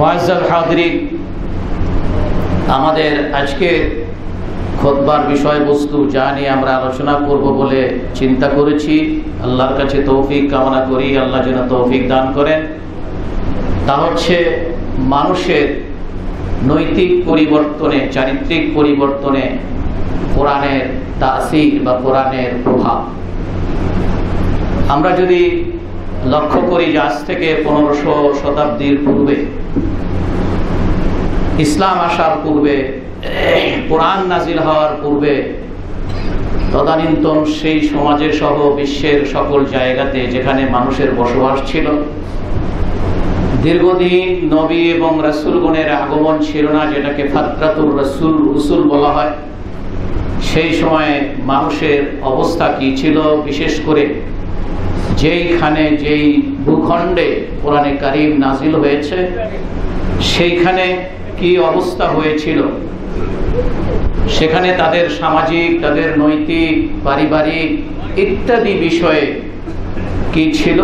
মহাজাল হাদরিন আমাদের আজকে খোদবার বিষয়বস্তু যা নিয়ে আমরা আলোচনা করব বলে চিন্তা করেছি। আল্লাহর কাছে তৌফিক কামনা করি, আল্লাহ যেন তৌফিক দান করেন। তা হচ্ছে মানুষের নৈতিক পরিবর্তনে, চারিত্রিক পরিবর্তনে কোরআনের তাসির বা কোরআনের প্রভাব। আমরা যদি লক্ষ্য করি যে আজ থেকে পনেরোশো শতাব্দীর পূর্বে ইসলাম আসার পূর্বে, কোরআন নাজিল হওয়ার পূর্বে, তদানীন্তন সেই সমাজের সহ বিশ্বের সকল জায়গাতে যেখানে মানুষের বসবাস ছিল, দীর্ঘদিন নবী এবং রাসুলগণের আগমন ছিল না যেটাকে ফাত্রাতুর রসুল রসুল বলা হয়। সেই সময়ে মানুষের অবস্থা কি ছিল? বিশেষ করে যেইখানে যেই ভূখণ্ডে কোরআনে কারিম নাজিল হয়েছে, সেইখানে কি অবস্থা হয়েছিল? সেখানে তাদের সামাজিক, তাদের নৈতিক, পারিবারিক ইত্যাদি বিষয়ে কি ছিল?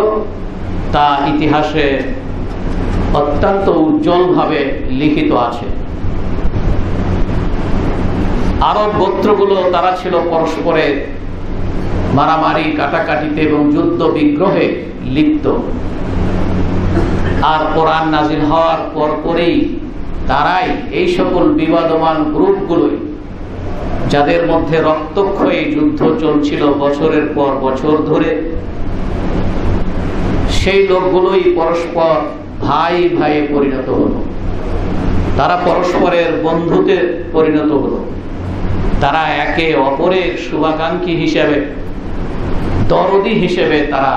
তা ইতিহাসে অত্যন্ত উজ্জ্বলভাবে লিখিত আছে। আরব গোত্রগুলো, তারা ছিল পরস্পরের মারামারি, কাটাকাটিতে এবং যুদ্ধ বিগ্রহে লিপ্ত। আর কোরআন নাজিল হওয়ার পর পরেই তারাই এই সকল বিবাদমান গ্রুপগুলোই, যাদের মধ্যে রক্তক্ষয়ী যুদ্ধ চলছিল বছরের পর বছর ধরে, সেই লোকগুলোই পরস্পর ভাই ভাইয়ে পরিণত হলো। তারা পরস্পরের বন্ধুতে পরিণত হলো। তারা একে অপরের শুভাকাঙ্ক্ষী হিসেবে, দরদি হিসেবে তারা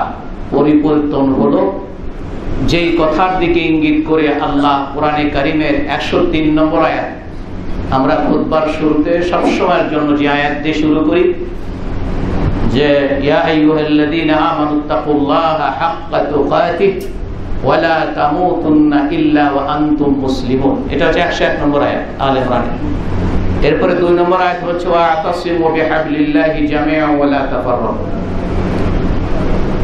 পরিবর্তন হলো। যেই কথার দিকে ইঙ্গিত করে আল্লাহ কোরআনে কারিমের একশো তিন নম্বর আয়াত, আমরা খুদবার শুরুতে সবসময়ের জন্য যে আয়াত দিয়ে শুরু করি, যে আইয়ুহাল্লাযীনা আমানুত্তাকুল্লাহা হাক্কা তুকাতিহ ওয়ালা তামুতুন্না ইল্লা ওয়া আনতুম মুসলিমুন। এটা হচ্ছে 101 নম্বর আয়াত, আলে ইমরানে এরপরে দুই নম্বর আয়াত হচ্ছে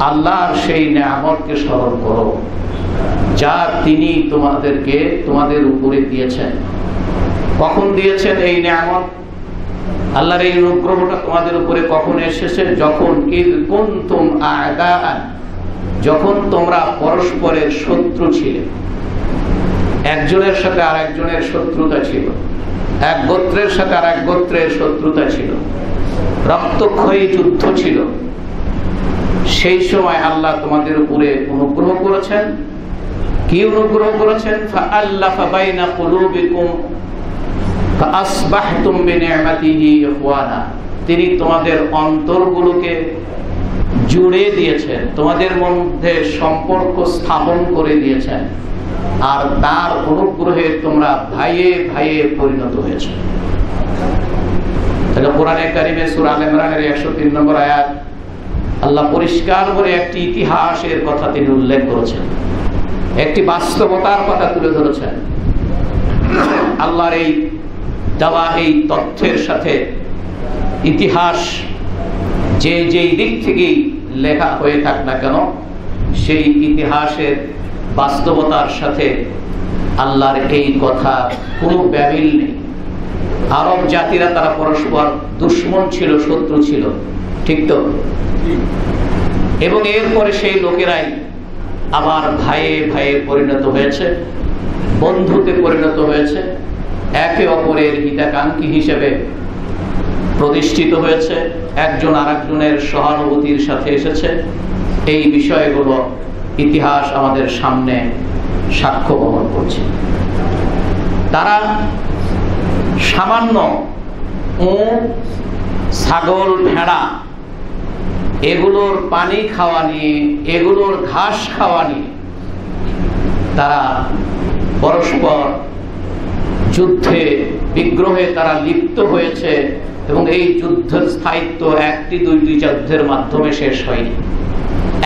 আল্লাহর সেই নিয়ামতকে স্মরণ করো, যা তিনি তোমাদেরকে তোমাদের উপরে দিয়েছেন। কখন দিয়েছেন এই নিয়ামত? আল্লাহর এই অনুগ্রহটা তোমাদের উপরে কখন এসেছে? যখন যখন তোমরা পরস্পরের শত্রু ছিলে। একজনের সাথে আর একজনের শত্রুতা ছিল। এক গোত্রের সাথে আর এক গোত্রের শত্রুতা ছিল। রক্তক্ষয়ী যুদ্ধ ছিল। সেই সময় আল্লাহ তোমাদের উপরে অনুগ্রহ করেছেন। কি অনুগ্রহ করেছেন? তিনি তোমাদের অন্তরগুলোকে জুড়ে দিয়েছেন, তোমাদের মধ্যে সম্পর্ক স্থাপন করে দিয়েছেন, আর তার অনুগ্রহে তোমরা ভাইয়ে ভাইয়ে পরিণত হয়েছে। তাহলে কোরআনে কারিমে সূরা আল ইমরানের 103 নম্বর আয়াত আল্লাহ পরিষ্কার করে একটি ইতিহাসের কথা তিনি উল্লেখ করেছেন। একটি বাস্তবতার কথা তুলে ধরেছেন। আল্লাহর এই দেওয়া এই তথ্যের সাথে ইতিহাস যে যেই দিক থেকেই লেখা হয়ে থাক না কেন, সেই ইতিহাসের বাস্তবতার সাথে আল্লাহর এই কথা কোনো ব্যামিল নেই। আরব জাতিরা তারা পরস্পর দুশ্মন ছিল, শত্রু ছিল। ঠিক তো? এবং এরপরে সেই লোকেরাই আবার ভাইয়ে ভাইয়ে পরিণত হয়েছে, বন্ধুতে পরিণত হয়েছে, একে অপরের হিতাকাঙ্ক্ষী হিসেবে প্রতিষ্ঠিত হয়েছে, একজন আরেকজনের সহানুভূতির সাথে এসেছে। এই বিষয়গুলো ইতিহাস আমাদের সামনে সাক্ষ্য বহন করছে। তারা সামান্য ও ছাগল, ভেড়া এগুলোর পানি খাওয়া নিয়ে, এগুলোর ঘাস খাওয়া নিয়ে তারা পরস্পর যুদ্ধে বিগ্রহে তারা লিপ্ত হয়েছে এবং এই যুদ্ধের স্থায়িত্ব একটি দুইটি যুদ্ধের মাধ্যমে শেষ হয়নি।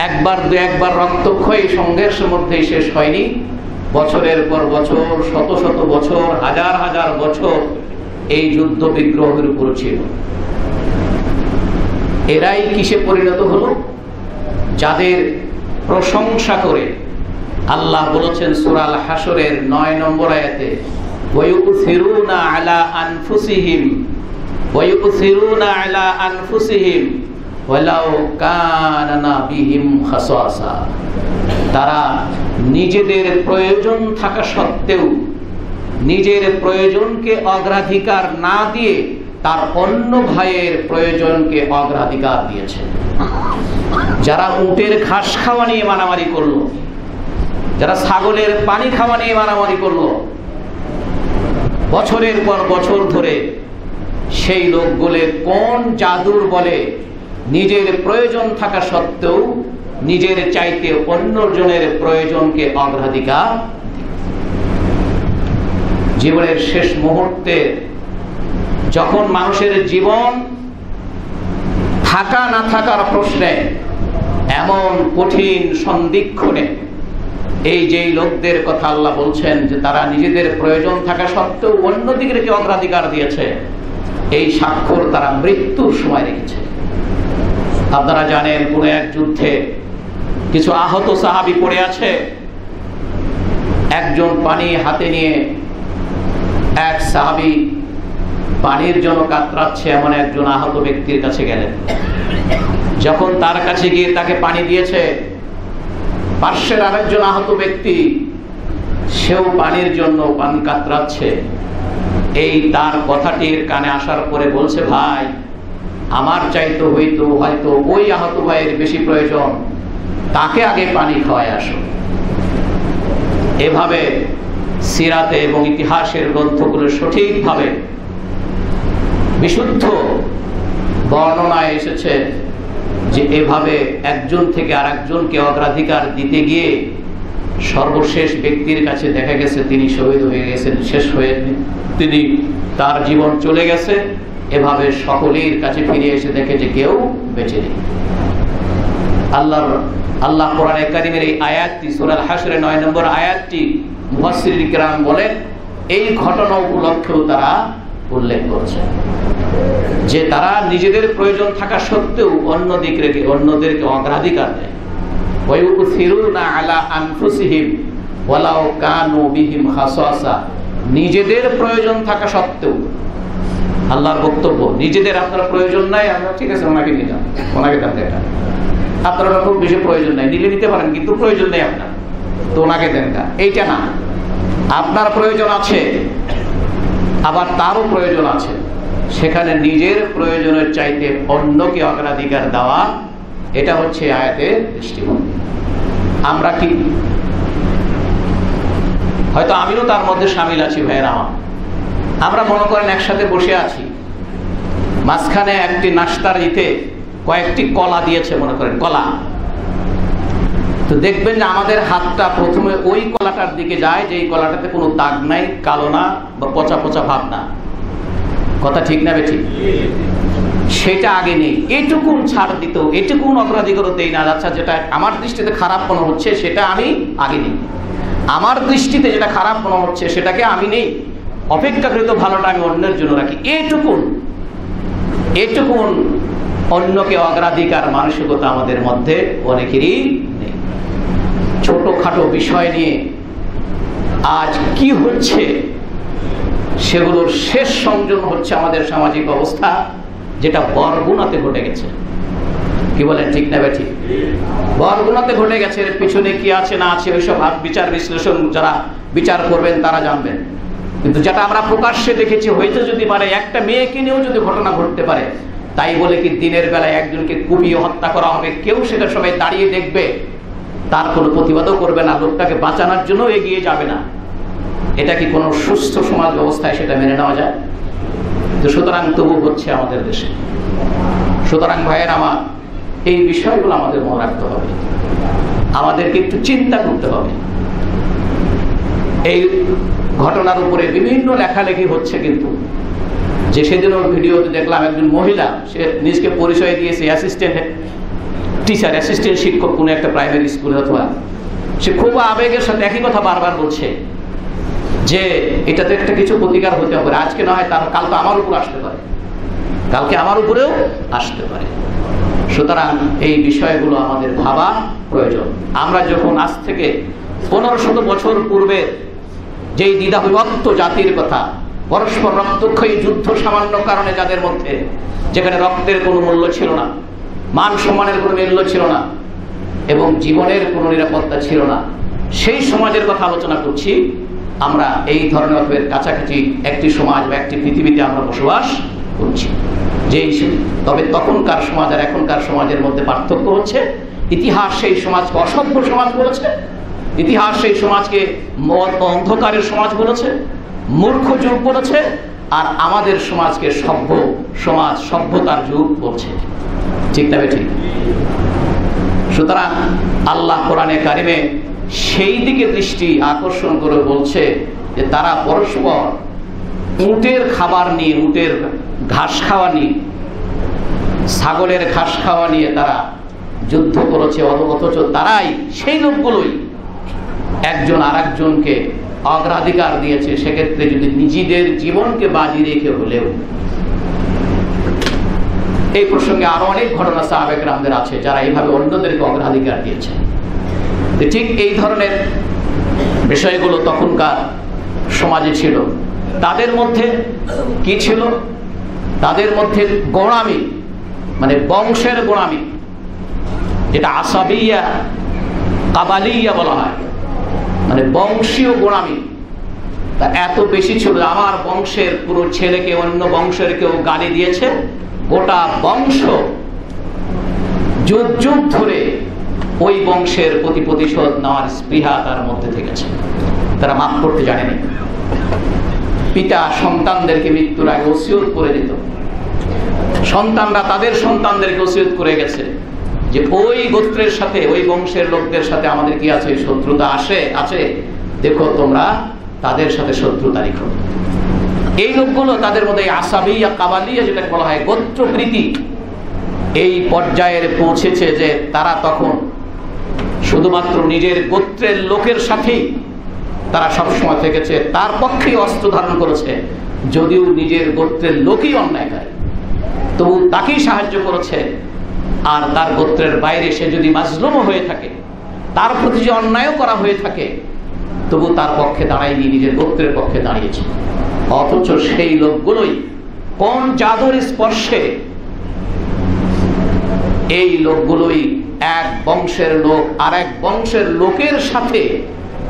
একবার দু একবার রক্তক্ষয়ী সংঘর্ষের মধ্যেই শেষ হয়নি। বছরের পর বছর, শত শত বছর, হাজার হাজার বছর এই যুদ্ধ বিগ্রহের উপর ছিল। এরাই কিসে পরিণত হলো? যাদের প্রশংসা করে আল্লাহ বলেছেন সুরাল হাসরের নয় নম্বর আয়াতে তারা নিজেদের প্রয়োজন থাকা সত্ত্বেও নিজের প্রয়োজনকে অগ্রাধিকার না দিয়ে তার অন্য ভাইয়ের প্রয়োজনকে অগ্রাধিকার দিয়েছে যারা উটের ঘাস খাওয়া নিয়ে মারামারি করল, যারা ছাগলের পানি খাওয়া নিয়ে মারামারি করল, বছরের পর বছর ধরে সেই লোকগুলো কোন জাদুর বলে নিজের প্রয়োজন থাকা সত্ত্বেও নিজের চাইতে অন্যজনের প্রয়োজনকে অগ্রাধিকার জীবনের শেষ মুহূর্তে যখন মানুষের জীবন থাকা না থাকার প্রশ্নে এমন কঠিন সন্দিক্ষণে এই যে লোকদের কথা আল্লাহ বলছেন যে তারা নিজেদের প্রয়োজন থাকা সত্ত্বেও অন্যদিকে অগ্রাধিকার দিয়েছে, এই স্বাক্ষর তারা মৃত্যুর সময় রেখেছে। আপনারা জানেন কোন এক যুদ্ধে কিছু আহত সাহাবি পড়ে আছে, একজন পানি হাতে নিয়ে এক সাহাবি পানির জন্য কাতরাচ্ছে এমন একজন আহত ব্যক্তির কাছে গেলেন। যখন তার কাছে গিয়ে তাকে পানি দিয়েছে পার্শ্বের আরেকজন আহত ব্যক্তি, সেও পানির জন্য পানি কাতরাচ্ছে। এই তার কথাটির কানে আসার পরে বলছে, ভাই, আমার চাইতো হইতো হয়তো ওই আহত ভাইয়ের বেশি প্রয়োজন। তাকে আগে পানি খাওয়ায় আসো। এভাবে সিরাতে এবং ইতিহাসের গ্রন্থগুলো সঠিকভাবে বিশুদ্ধ বর্ণনায় এসেছে যে এভাবে একজন থেকে আর একজনকে অগ্রাধিকার দিতে গিয়ে সর্বশেষ ব্যক্তির কাছে দেখা গেছে, তিনি শহীদ হয়ে গেছেন, শেষ হয়ে তিনি তার জীবন চলে গেছে, এভাবে সকলের কাছে ফিরে এসে দেখে যে কেউ বেঁচে নেই। আল্লাহর, আল্লাহ কোরআন একাডেমির এই আয়াতটি, সুরাল হাসরে নয় নম্বর আয়াতটি মুহাসির কিরাম বলেন, এই ঘটনা উপলক্ষেও তারা উল্লেখ করছে। যে তারা নিজেদের প্রয়োজন থাকা সত্ত্বেও অন্য দিক রেখে অন্যদেরকে অগ্রাধিকার দেয়। নিজেদের প্রয়োজন থাকা সত্ত্বেও। আল্লাহর বক্তব্য, নিজেদের আপনার প্রয়োজন নাই, আমরা ঠিক আছে, ওনাকে নিলাম ওনাকে দেন এটা। আপনার খুব বেশি প্রয়োজন নাই, নিলে নিতে পারেন, কিন্তু প্রয়োজন নেই আপনার। তো ওনাকে দেন এইটা না। আপনার প্রয়োজন আছে। আবার তারও প্রয়োজন আছে। সেখানে নিজের প্রয়োজনের চাইতে অন্যকে অগ্রাধিকার দেওয়া, এটা হচ্ছে আয়াতের দৃষ্টিভঙ্গি। আমরা কি? হয়তো আমিও তার মধ্যে সামিল আছি, ভাইয়ের আমার। আমরা মনে করেন একসাথে বসে আছি। মাঝখানে একটি নাস্তার ইতে কয়েকটি কলা দিয়েছে মনে করেন, কলা। তো দেখবেন যে আমাদের হাতটা প্রথমে ওই কলাটার দিকে যায়, যে এই কলাটাতে কোনো দাগ নাই, কালো না বা পচা পচা ভাব না। কথা ঠিক না ঠিক সেটা আগে নেই। এটুকুন ছাড় দিত এটুকুন অগ্রাধিকার দেই না। আচ্ছা যেটা আমার দৃষ্টিতে খারাপ মনে হচ্ছে, সেটা আমি আগে নেই। আমার দৃষ্টিতে যেটা খারাপ মনে হচ্ছে, সেটাকে আমি নেই। অপেক্ষাকৃত ভালোটা আমি অন্যের জন্য রাখি। এটুকুন এটুকুন অন্যকে অগ্রাধিকার, মানসিকতা আমাদের মধ্যে অনেকেরই ছোটখাটো বিষয় নিয়ে আজ কি হচ্ছে, সেগুলোর শেষ সংযোগ হচ্ছে আমাদের সামাজিক অবস্থা, যেটা বরগুনাতে ঘটে গেছে। কি বলেন ঠিক না ঠিক বরগুনাতে ঘটে গেছে, এর পিছনে কি আছে না আছে ওইসব বিচার বিশ্লেষণ যারা বিচার করবেন তারা জানবেন। কিন্তু যেটা আমরা প্রকাশ্যে দেখেছি হয়তো যদি পারে, একটা মেয়েকে নিয়েও যদি ঘটনা ঘটতে পারে, তাই বলে কি দিনের বেলায় একজনকে কুপিয়ে হত্যা করা হবে, কেউ সেটা সবাই দাঁড়িয়ে দেখবে। তার কোনো প্রতিবাদও করবে না, লোকটাকে বাঁচানোর জন্য এগিয়ে যাবে না। এটা কি কোনো সুস্থ সমাজ ব্যবস্থায় সেটা মেনে নেওয়া যায়? তো সুতরাং তবু হচ্ছে আমাদের দেশে। সুতরাং ভাইয়ের আমার, এই বিষয়গুলো আমাদের মনে রাখতে হবে। আমাদেরকে একটু চিন্তা করতে হবে। এই ঘটনার উপরে বিভিন্ন লেখালেখি হচ্ছে কিন্তু। যে সেদিন ওর ভিডিওতে দেখলাম একজন মহিলা, সে নিজকে পরিচয় দিয়েছে অ্যাসিস্ট্যান্ট টিচার অ্যাসিস্ট্যান্ট শিক্ষক, কোনো একটা প্রাইমারি স্কুলে অথবা সে খুব আবেগের সাথে একই কথা বারবার বলছে যে এটাতে একটা কিছু প্রতিকার হতে হবে। আজকে না হয় তার, কাল তো আমার উপর আসতে পারে। কালকে আমার উপরেও আসতে পারে। সুতরাং এই বিষয়গুলো আমাদের ভাবা প্রয়োজন। আমরা যখন আজ থেকে পনেরো শত বছর পূর্বে যেই দ্বিধা বিভক্ত জাতির কথা, পরস্পর রক্তক্ষয়ী যুদ্ধ সামান্য কারণে যাদের মধ্যে, যেখানে রক্তের কোনো মূল্য ছিল না মান সম্মানের কোনো মূল্য ছিল না এবং জীবনের কোনো নিরাপত্তা ছিল না। সেই সমাজের কথা আলোচনা করছি। আমরা এই ধরনের অথবা কাছাকাছি একটি সমাজ বা একটি পৃথিবীতে আমরা বসবাস করছি। যেই তবে তখনকার সমাজ আর এখনকার সমাজের মধ্যে পার্থক্য হচ্ছে, ইতিহাস সেই সমাজকে অসভ্য সমাজ বলেছে, ইতিহাস সেই সমাজকে অন্ধকারের সমাজ বলেছে, মূর্খ যুগ বলেছে, আর আমাদের সমাজকে সভ্য সমাজ, সভ্যতার যুগ বলছে। ঠিক তবে ঠিক? সুতরাং আল্লাহ কোরআনে কারিমে সেই দিকে দৃষ্টি আকর্ষণ করে বলছে যে তারা পরস্পর উটের খাবার নিয়ে, উটের ঘাস খাওয়া নিয়ে, ছাগলের ঘাস খাওয়া নিয়ে তারা যুদ্ধ করেছে, অথচ তারাই সেই লোকগুলোই একজন আর একজনকে অগ্রাধিকার দিয়েছে। সেক্ষেত্রে যদি নিজেদের জীবনকে বাজি রেখে হলেও এই প্রসঙ্গে আরও অনেক ঘটনা সাহাবেক রামদের আছে, যারা এইভাবে অন্যদেরকে অগ্রাধিকার দিয়েছে। ঠিক এই ধরনের বিষয়গুলো তখনকার সমাজে ছিল। তাদের মধ্যে কি ছিল? তাদের মধ্যে গোড়ামি মানে বংশের গোড়ামি, যেটা আসাবিয়া কাবালিয়া বলা হয় মানে বংশীয় গোড়ামি, তা এত বেশি ছিল আমার বংশের পুরো ছেলেকে অন্য বংশের কেউ গালি দিয়েছে গোটা বংশ যুগ যুগ ধরে ওই বংশের প্রতি প্রতিশোধ নেওয়ার স্পৃহা তার মধ্যে থেকেছে। তারা মাফ করতে জানেনি। পিতা সন্তানদেরকে মৃত্যুর আগে ওসিয়ত করে দিত। সন্তানরা তাদের সন্তানদেরকে ওসিয়ত করে গেছে যে ওই গোত্রের সাথে, ওই বংশের লোকদের সাথে আমাদের কি আছে? শত্রুতা আসে, আছে। দেখো তোমরা তাদের সাথে শত্রুতা রেখো এই লোকগুলো তাদের মধ্যে আসাবিয়া কাবালিয়া যেটাকে বলা হয় গোত্রপ্রীতি এই পর্যায়ের পৌঁছেছে যে তারা তখন শুধুমাত্র নিজের গোত্রের লোকের সাথেই তারা সবসময় থেকেছে, তার পক্ষেই অস্ত্র ধারণ করেছে, যদিও নিজের গোত্রের লোকই অন্যায় করে। তবু তাকেই সাহায্য করেছে, আর তার গোত্রের বাইরে সে যদি মাজলুমও হয়ে থাকে, তার প্রতি যে অন্যায়ও করা হয়ে থাকে, তবু তার পক্ষে দাঁড়ায়নি, নিজের গোত্রের পক্ষে দাঁড়িয়েছে। অথচ সেই লোকগুলোই কোন জাদুর স্পর্শে এই লোকগুলোই এক বংশের লোক আর এক বংশের লোকের সাথে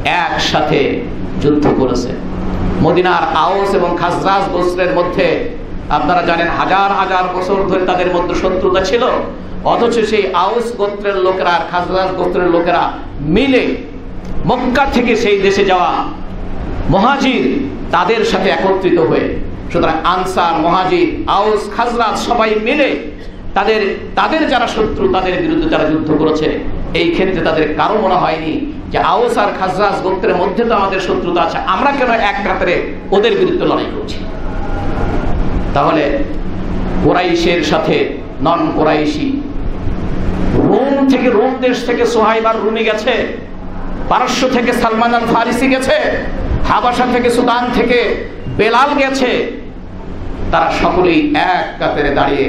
একসাথে যুদ্ধ করেছে। মদিনার আওস এবং খাজরাজ গোসরের মধ্যে আপনারা জানেন হাজার হাজার বছর ধরে তাদের মধ্যে শত্রুতা ছিল, অথচ সেই আউস গোত্রের লোকেরা আর খাজরাজ গোত্রের লোকেরা মিলে মক্কা থেকে সেই দেশে যাওয়া মহাজির তাদের সাথে একত্রিত হয়ে, সুতরাং আনসার মহাজির আউস খাজরাজ সবাই মিলে তাদের তাদের যারা শত্রু, তাদের বিরুদ্ধে যারা যুদ্ধ করেছে, এই ক্ষেত্রে তাদের কারও মনে হয়নি যে আউস আর খাজরাজ গোত্রের মধ্যে তো আমাদের শত্রুতা আছে, আমরা কেন এক কাতারে ওদের বিরুদ্ধে লড়াই করছি? তাহলে কোরাইশের সাথে নন কোরাইশি রোম থেকে, রোম দেশ থেকে সোহাইবার রুমি গেছে, পারস্য থেকে সালমান আল ফারিসি গেছে হাবাসা থেকে সুদান থেকে বেলাল গেছে, তারা সকলেই এক কাতারে দাঁড়িয়ে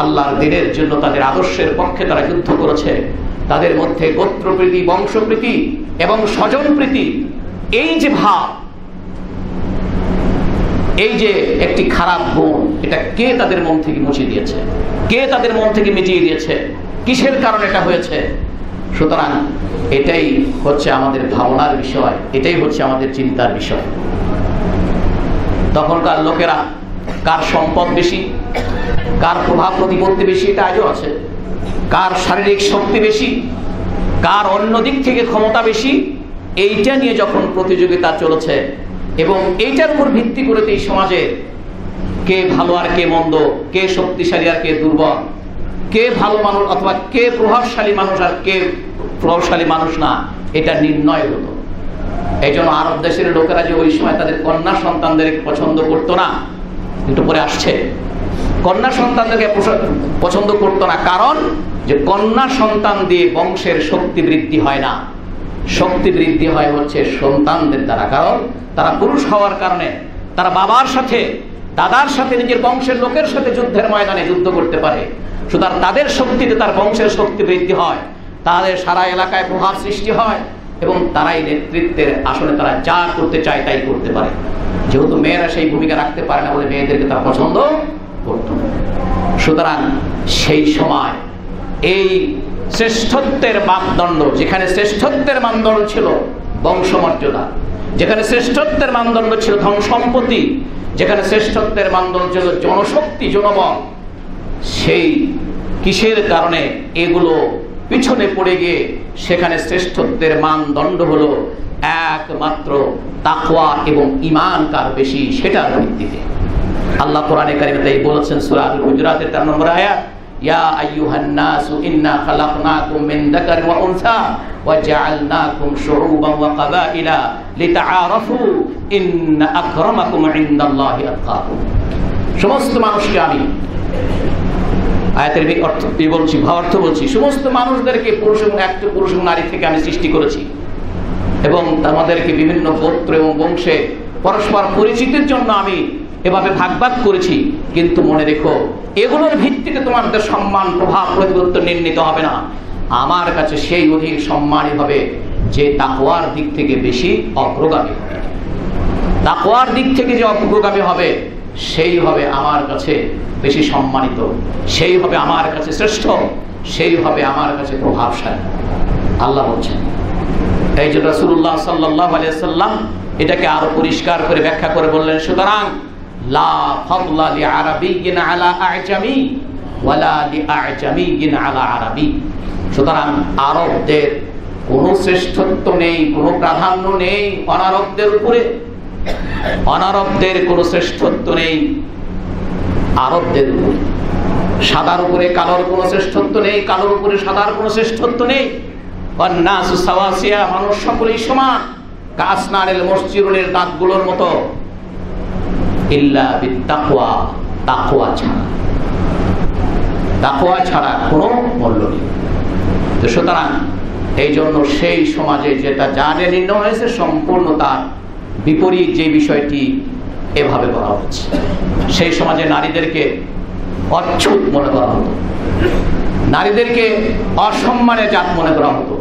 আল্লাহর দিনের জন্য তাদের আদর্শের পক্ষে তারা যুদ্ধ করেছে। তাদের মধ্যে গোত্রপ্রীতি, বংশপ্রীতি এবং স্বজনপ্রীতি, এই যে ভাব, এই যে একটি খারাপ গুণ, এটা কে তাদের মন থেকে মুছে দিয়েছে? কে তাদের মন থেকে মিটিয়ে দিয়েছে? কিসের কারণে এটা হয়েছে? সুতরাং এটাই হচ্ছে আমাদের ভাবনার বিষয়, এটাই হচ্ছে আমাদের চিন্তার বিষয়। তখনকার লোকেরা, কার সম্পদ বেশি, কার প্রভাব প্রতিপত্তি বেশি, এটা আজও আছে। কার শারীরিক শক্তি বেশি, কার অন্য দিক থেকে ক্ষমতা বেশি, এইটা নিয়ে যখন প্রতিযোগিতা চলেছে, এবং এইটার উপর ভিত্তি করে এই সমাজে কে ভালো আর কে মন্দ, কে শক্তিশালী আর কে দুর্বল কে ভালো মানুষ অথবা কে প্রভাবশালী মানুষ আর কে প্রভাবশালী মানুষ না, এটা নির্ণয় হতো। এই জন্য আরব দেশের লোকেরা যে ওই সময় তাদের কন্যা সন্তানদেরকে পছন্দ করতো না একটু পরে আসছে। কন্যা সন্তানদেরকে পছন্দ করতো না, কারণ যে কন্যা সন্তান দিয়ে বংশের শক্তি বৃদ্ধি হয় না। শক্তি বৃদ্ধি হয় হচ্ছে সন্তানদের দ্বারা, কারণ তারা পুরুষ হওয়ার কারণে তারা বাবার সাথে, দাদার সাথে, নিজের বংশের লোকের সাথে যুদ্ধের ময়দানে যুদ্ধ করতে পারে। সুতরাং তাদের শক্তিতে তার বংশের শক্তি বৃদ্ধি হয়, তাদের সারা এলাকায় প্রভাব সৃষ্টি হয় এবং তারাই নেতৃত্বের আসলে তারা যা করতে চায় তাই করতে পারে। যেহেতু মেয়েরা সেই ভূমিকা রাখতে পারে না বলে মেয়েদেরকে তারা পছন্দ করত সুতরাং সেই সময় এই শ্রেষ্ঠত্বের মানদণ্ড, যেখানে শ্রেষ্ঠত্বের মানদণ্ড ছিল বংশমর্যাদা, যেখানে শ্রেষ্ঠত্বের মানদণ্ড ছিল ধন সম্পত্তি, যেখানে শ্রেষ্ঠত্বের মানদণ্ড ছিল জনশক্তি, জনবল, সেই কিসের কারণে এগুলো পিছনে পড়ে গিয়ে সেখানে শ্রেষ্ঠত্বের মানদণ্ড হলো একমাত্র তাকওয়া এবং ইমান কার বেশি সেটার ভিত্তিতে। আল্লাহ কোরআনে কারিমে তাই বলেছেন, সূরা আল হুজুরাতের 13 নম্বর আয়াত, ইয়া আইয়ুহান নাসু ইন্না খালাকনাকুম মিন যাকারিন ওয়া উনসা ওয়া জাআলনাকুম ওয়া লিতাআরাফু ইন্না আকরামাকুম ইনদাল্লাহি আতকাকুম। সমস্ত মানুষকে আমি আয়াতের অর্থ বলছি, ভাবার্থ বলছি, সমস্ত মানুষদেরকে পুরুষ এবং এক পুরুষ এবং নারী থেকে আমি সৃষ্টি করেছি। এবং আমাদেরকে বিভিন্ন গোত্র এবং বংশে পরস্পর পরিচিতির জন্য আমি এভাবে ভাগ ভাগ করেছি। কিন্তু মনে রেখো, এগুলোর ভিত্তিতে তোমাদের সম্মান, প্রভাব, প্রতিপত্ত নির্ণীত হবে না। আমার কাছে সেই অধিক সম্মানই হবে যে তাকওয়ার দিক থেকে বেশি অগ্রগামী হবে। তাকওয়ার দিক থেকে যে অগ্রগামী হবে সেই হবে আমার কাছে বেশি সম্মানিত, সেই হবে আমার কাছে শ্রেষ্ঠ, সেই হবে আমার কাছে প্রভাবশালী। আল্লাহ বলছেন, এই যে রসুল্লাহ সাল্লাহ আলিয়াল্লাম এটাকে আরও পরিষ্কার করে ব্যাখ্যা করে বললেন, সুতরাং সুতরাং, আরবদের কোনো শ্রেষ্ঠত্ব নেই, কোনো প্রাধান্য নেই অনারবদের উপরে। অনারবদের কোনো শ্রেষ্ঠত্ব নেই, আরবদের উপরে। সাদার উপরে কালোর কোনো শ্রেষ্ঠত্ব নেই, কালোর উপরে সাদার কোনো শ্রেষ্ঠত্ব নেই। সুতরাং এই জন্য সেই সমাজে যেটা যে নির্ণয় হয়েছে সম্পূর্ণ তার বিপরীত যে বিষয়টি এভাবে বলা হচ্ছে সেই সমাজে নারীদেরকে অচ্ছুত মনে করা হতো। নারীদেরকে অসম্মানের জাত মনে করা হতো।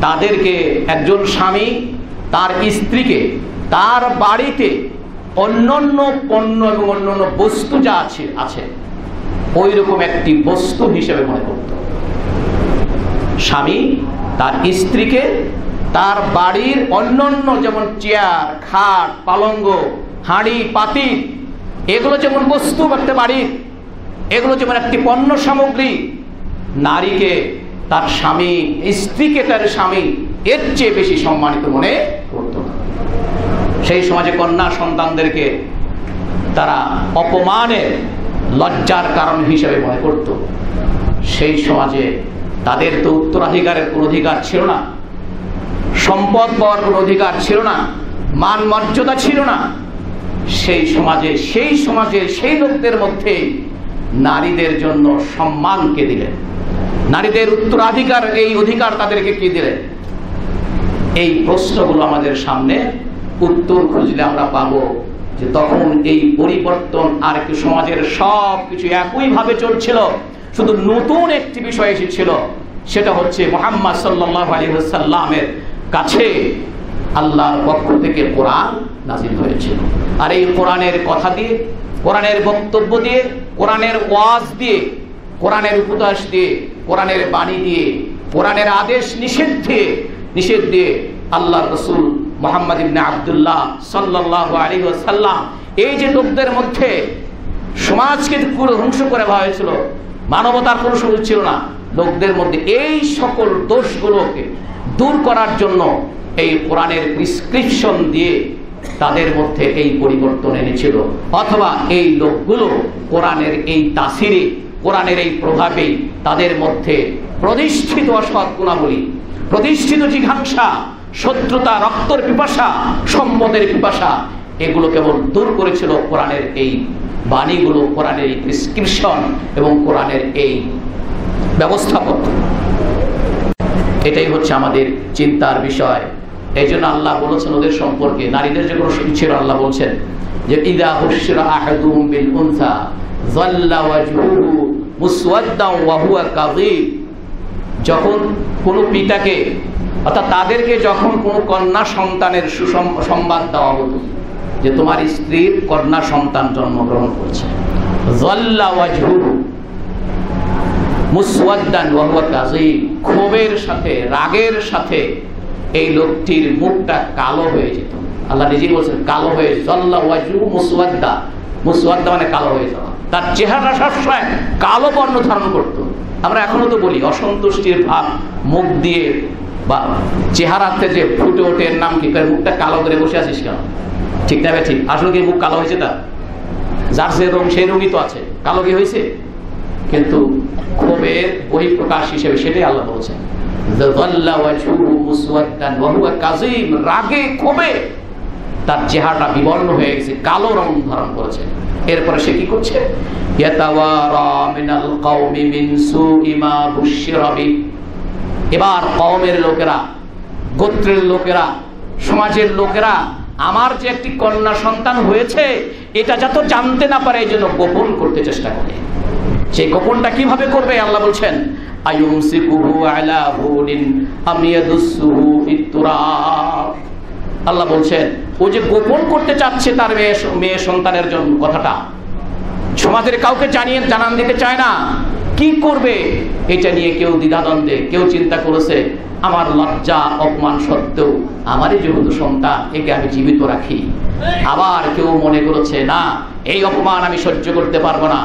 তাদেরকে একজন স্বামী তার স্ত্রীকে, তার বাড়িতে অন্যান্য পণ্য এবং অন্যান্য বস্তু যা আছে আছে ওই রকম একটি বস্তু হিসেবে মনে করত। স্বামী তার স্ত্রীকে তার বাড়ির অন্যান্য যেমন চেয়ার, খাট, পালঙ্গ, হাঁড়ি, পাতি, এগুলো যেমন বস্তু একটা বাড়ির, এগুলো যেমন একটি পণ্য সামগ্রী, নারীকে তার স্বামী, স্ত্রীকে তার স্বামী, এর চেয়ে বেশি সম্মানিত মনে করত সেই সমাজে কন্যা সন্তানদেরকে তারা অপমানের লজ্জার কারণ হিসেবে মনে করত। সেই সমাজে তাদের তো উত্তরাধিকারের কোনো অধিকার ছিল না। সম্পদ পাওয়ার কোনো অধিকার ছিল না, মান মর্যাদা ছিল না। সেই সমাজে সেই সমাজে সেই লোকদের মধ্যে নারীদের জন্য সম্মানকে দিলেন নারীদের উত্তরাধিকার, এই অধিকার তাদেরকে কি দিলেন এই প্রশ্নগুলো আমাদের সামনে উত্তর খুঁজলে আমরা পাবো যে তখন এই পরিবর্তন আর একটু সমাজের সব কিছু একইভাবে চলছিল। শুধু নতুন একটি বিষয় এসেছিল, সেটা হচ্ছে মোহাম্মদ সাল্লাহ আলী সাল্লামের কাছে আল্লাহর পক্ষ থেকে কোরআন নাজিল হয়েছিল আর এই কোরআনের কথা দিয়ে, কোরআনের বক্তব্য দিয়ে, কোরআনের ওয়াজ দিয়ে, কোরআনের উপদেশ দিয়ে, কোরআনের বাণী দিয়ে, কোরআনের আদেশ নিষেধ দিয়ে নিষেধ দিয়ে আল্লাহ রসুল মোহাম্মদ ইবনে আবদুল্লাহ সাল্লাহ আলী সাল্লাম এই যে লোকদের মধ্যে সমাজকে পুরো ধ্বংস করে দেওয়া হয়েছিল, মানবতার কোনো সুযোগ ছিল না, লোকদের মধ্যে এই সকল দোষগুলোকে দূর করার জন্য এই কোরআনের প্রিসক্রিপশন দিয়ে তাদের মধ্যে এই পরিবর্তন এনেছিল। অথবা এই লোকগুলো কোরআনের এই তাসিরে, কোরআনের এই প্রভাবে তাদের মধ্যে প্রতিষ্ঠিত অসৎ গুণাবলী, প্রতিষ্ঠিত জিঘাংসা, শত্রুতা, রক্তর পিপাসা, সম্পদের পিপাসা, এগুলো কেবল দূর করেছিল কোরআনের এই বাণীগুলো, কোরআনের এই প্রিসক্রিপশন এবং কোরআনের এই ব্যবস্থাপত্র। এটাই হচ্ছে আমাদের চিন্তার বিষয়। এই জন্য আল্লাহ বলেছেন ওদের সম্পর্কে, নারীদের যে কোনো ছিল আল্লাহ বলছেন যে, ইদা কাযীব। যখন কোনো পিতাকে, অর্থাৎ তাদেরকে যখন কোনো কন্যা সন্তানের সুসংবাদ দেওয়া হতো যে তোমার স্ত্রীর কন্যা সন্তান জন্মগ্রহণ করছে। যাল্লা ওয়াজহুহু ক্ষোভের সাথে, রাগের সাথে এই লোকটির মুখটা কালো হয়ে যেত। আল্লাহ নিজেই বলছেন, কালো হয়ে জল্লা মুসওয়াদ্দা। মুসওয়াদ্দা মানে কালো হয়ে যাওয়া। তার চেহারা সবসময় কালো বর্ণ ধারণ করত। আমরা এখনও তো বলি, অসন্তুষ্টির ভাব, মুখ দিয়ে বা চেহারাতে যে ফুটে ওঠে, এর নাম কি? মুখটা কালো করে বসে আছিস কেন? ঠিক না ঠিক? আসলে কি মুখ কালো হয়েছে তা যার যে রং, সেই রঙই তো আছে। কালো কি হয়েছে? কিন্তু ক্ষোভের বহিঃপ্রকাশ হিসেবে সেটাই আল্লাহ বলছেন। তার চেহারাটা বিবর্ণ হয়ে গেছে, কালো রং ধারণ করেছে। এরপরে সে কি করছে? এবার কওমের লোকেরা, গোত্রের লোকেরা, সমাজের লোকেরা, আমার যে একটি কন্যা সন্তান হয়েছে, এটা যত জানতে না পারে, এই জন্য গোপন করতে চেষ্টা করে। সেই গোপনটা কীভাবে করবে, আল্লাহ বলছেন আল্লাহ বলছেন, ও যে গোপন করতে চাচ্ছে তার মেয়ে মেয়ে সন্তানের জন্য, কথাটা। সমাজের কাউকে জানিয়ে, জানান দিতে চায় না। কি করবে? এটা নিয়ে কেউ দ্বিধাদ্বন্দ্বে, কেউ চিন্তা করেছে, আমার লজ্জা, অপমান সত্ত্বেও আমারই যেহেতু সন্তান, একে আমি জীবিত রাখি। আবার কেউ মনে করেছে, না, এই অপমান আমি সহ্য করতে পারব না।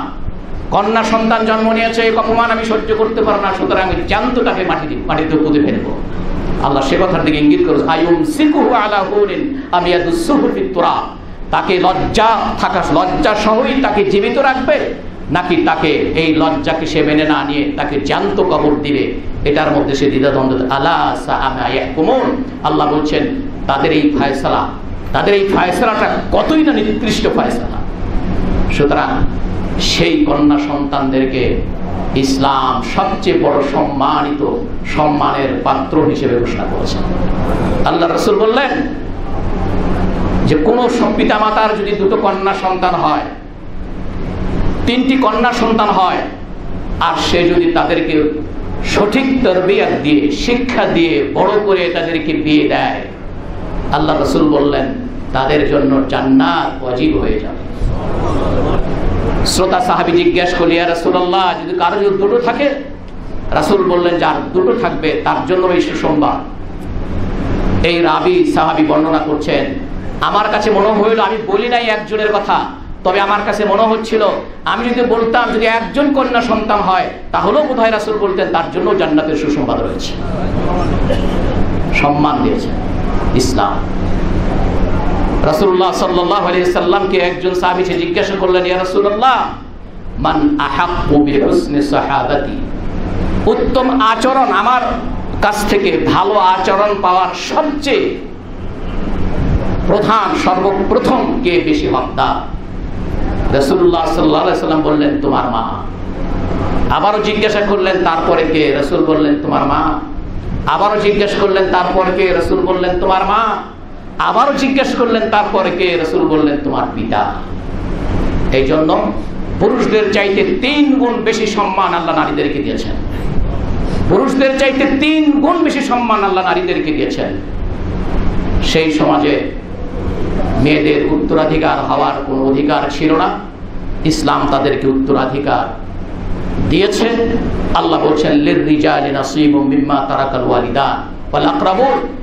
কন্যা সন্তান জন্ম নিয়েছে অপমান আমি সহ্য করতে পারো না, সুতরাং আমি জ্যান্ত তাকে মাটি মাটিতে পুঁতে ফেলব আল্লাহ সে কথার দিকে ইঙ্গিত হুরিন আমি ফিতুরা তাকে লজ্জা থাকা, লজ্জা সহই তাকে জীবিত রাখবে, নাকি তাকে এই লজ্জাকে সে মেনে না নিয়ে তাকে জ্যান্ত কবর দিবে? এটার মধ্যে সে দ্বিধাদ্বন্দ্ব আল্লাহ কুমন আল্লাহ বলছেন, তাদের এই ফায়সালা, তাদের এই ফায়সালাটা কতই না নিকৃষ্ট ফায়সালা। সুতরাং সেই কন্যা সন্তানদেরকে ইসলাম সবচেয়ে বড় সম্মানিত, সম্মানের পাত্র হিসেবে ঘোষণা করেছেন আল্লাহ রসুল বললেন যে, কোন পিতা মাতার যদি দুটো কন্যা সন্তান হয়, তিনটি কন্যা সন্তান হয়, আর সে যদি তাদেরকে সঠিক তরবিয়াত দিয়ে, শিক্ষা দিয়ে বড় করে তাদেরকে বিয়ে দেয়, আল্লাহ রসুল বললেন, তাদের জন্য জান্নাত অজীব হয়ে যাবে। শ্রোতা সাহাবি জিজ্ঞেস করলি রাসুল্লাহ যদি কারও যদি দুটো থাকে? রাসুল বললেন, যার দুটো থাকবে, তার জন্য এই সুসংবাদ। এই রাবি সাহাবি বর্ণনা করছেন, আমার কাছে মনে হইল, আমি বলি নাই একজনের কথা, তবে আমার কাছে মনে হচ্ছিল, আমি যদি বলতাম, যদি একজন কন্যা সন্তান হয়, তাহলেও বোধ হয় রাসুল বলতেন, তার জন্য জান্নাতের সুসংবাদ রয়েছে। সম্মান দিয়েছে ইসলাম। রাসুল্লাহ সাল্লাহ আলি সাল্লামকে একজন সাহাবিছে জিজ্ঞাসা করলেন, ইয়া রাসুল্লাহ মান সাহাদাতি উত্তম আচরণ আমার কাছ থেকে ভালো আচরণ পাওয়ার সবচেয়ে প্রধান, সর্বপ্রথম কে বেশি হকদার? রসুল্লাহ সাল্লাহ সাল্লাম বললেন, তোমার মা। আবারও জিজ্ঞাসা করলেন, তারপরে কে? রসুল বললেন, তোমার মা। আবারও জিজ্ঞাসা করলেন, তারপরে কে? রসুল বললেন, তোমার মা। আবারও জিজ্ঞেস করলেন, তারপরে কে? রসুল বললেন, তোমার পিতা। এই জন্য পুরুষদের চাইতে তিন গুণ বেশি সম্মান আল্লাহ নারীদেরকে দিয়েছেন। পুরুষদের চাইতে তিন গুণ বেশি সম্মান আল্লাহ নারীদেরকে দিয়েছেন। সেই সমাজে মেয়েদের উত্তরাধিকার হওয়ার কোনো অধিকার ছিল না। ইসলাম তাদেরকে উত্তরাধিকার দিয়েছে। আল্লাহ বলছেন, লির রিজালি নাসিবুম মিম্মা তারাকাল ওয়ালিদান ওয়াল আকরাবুন।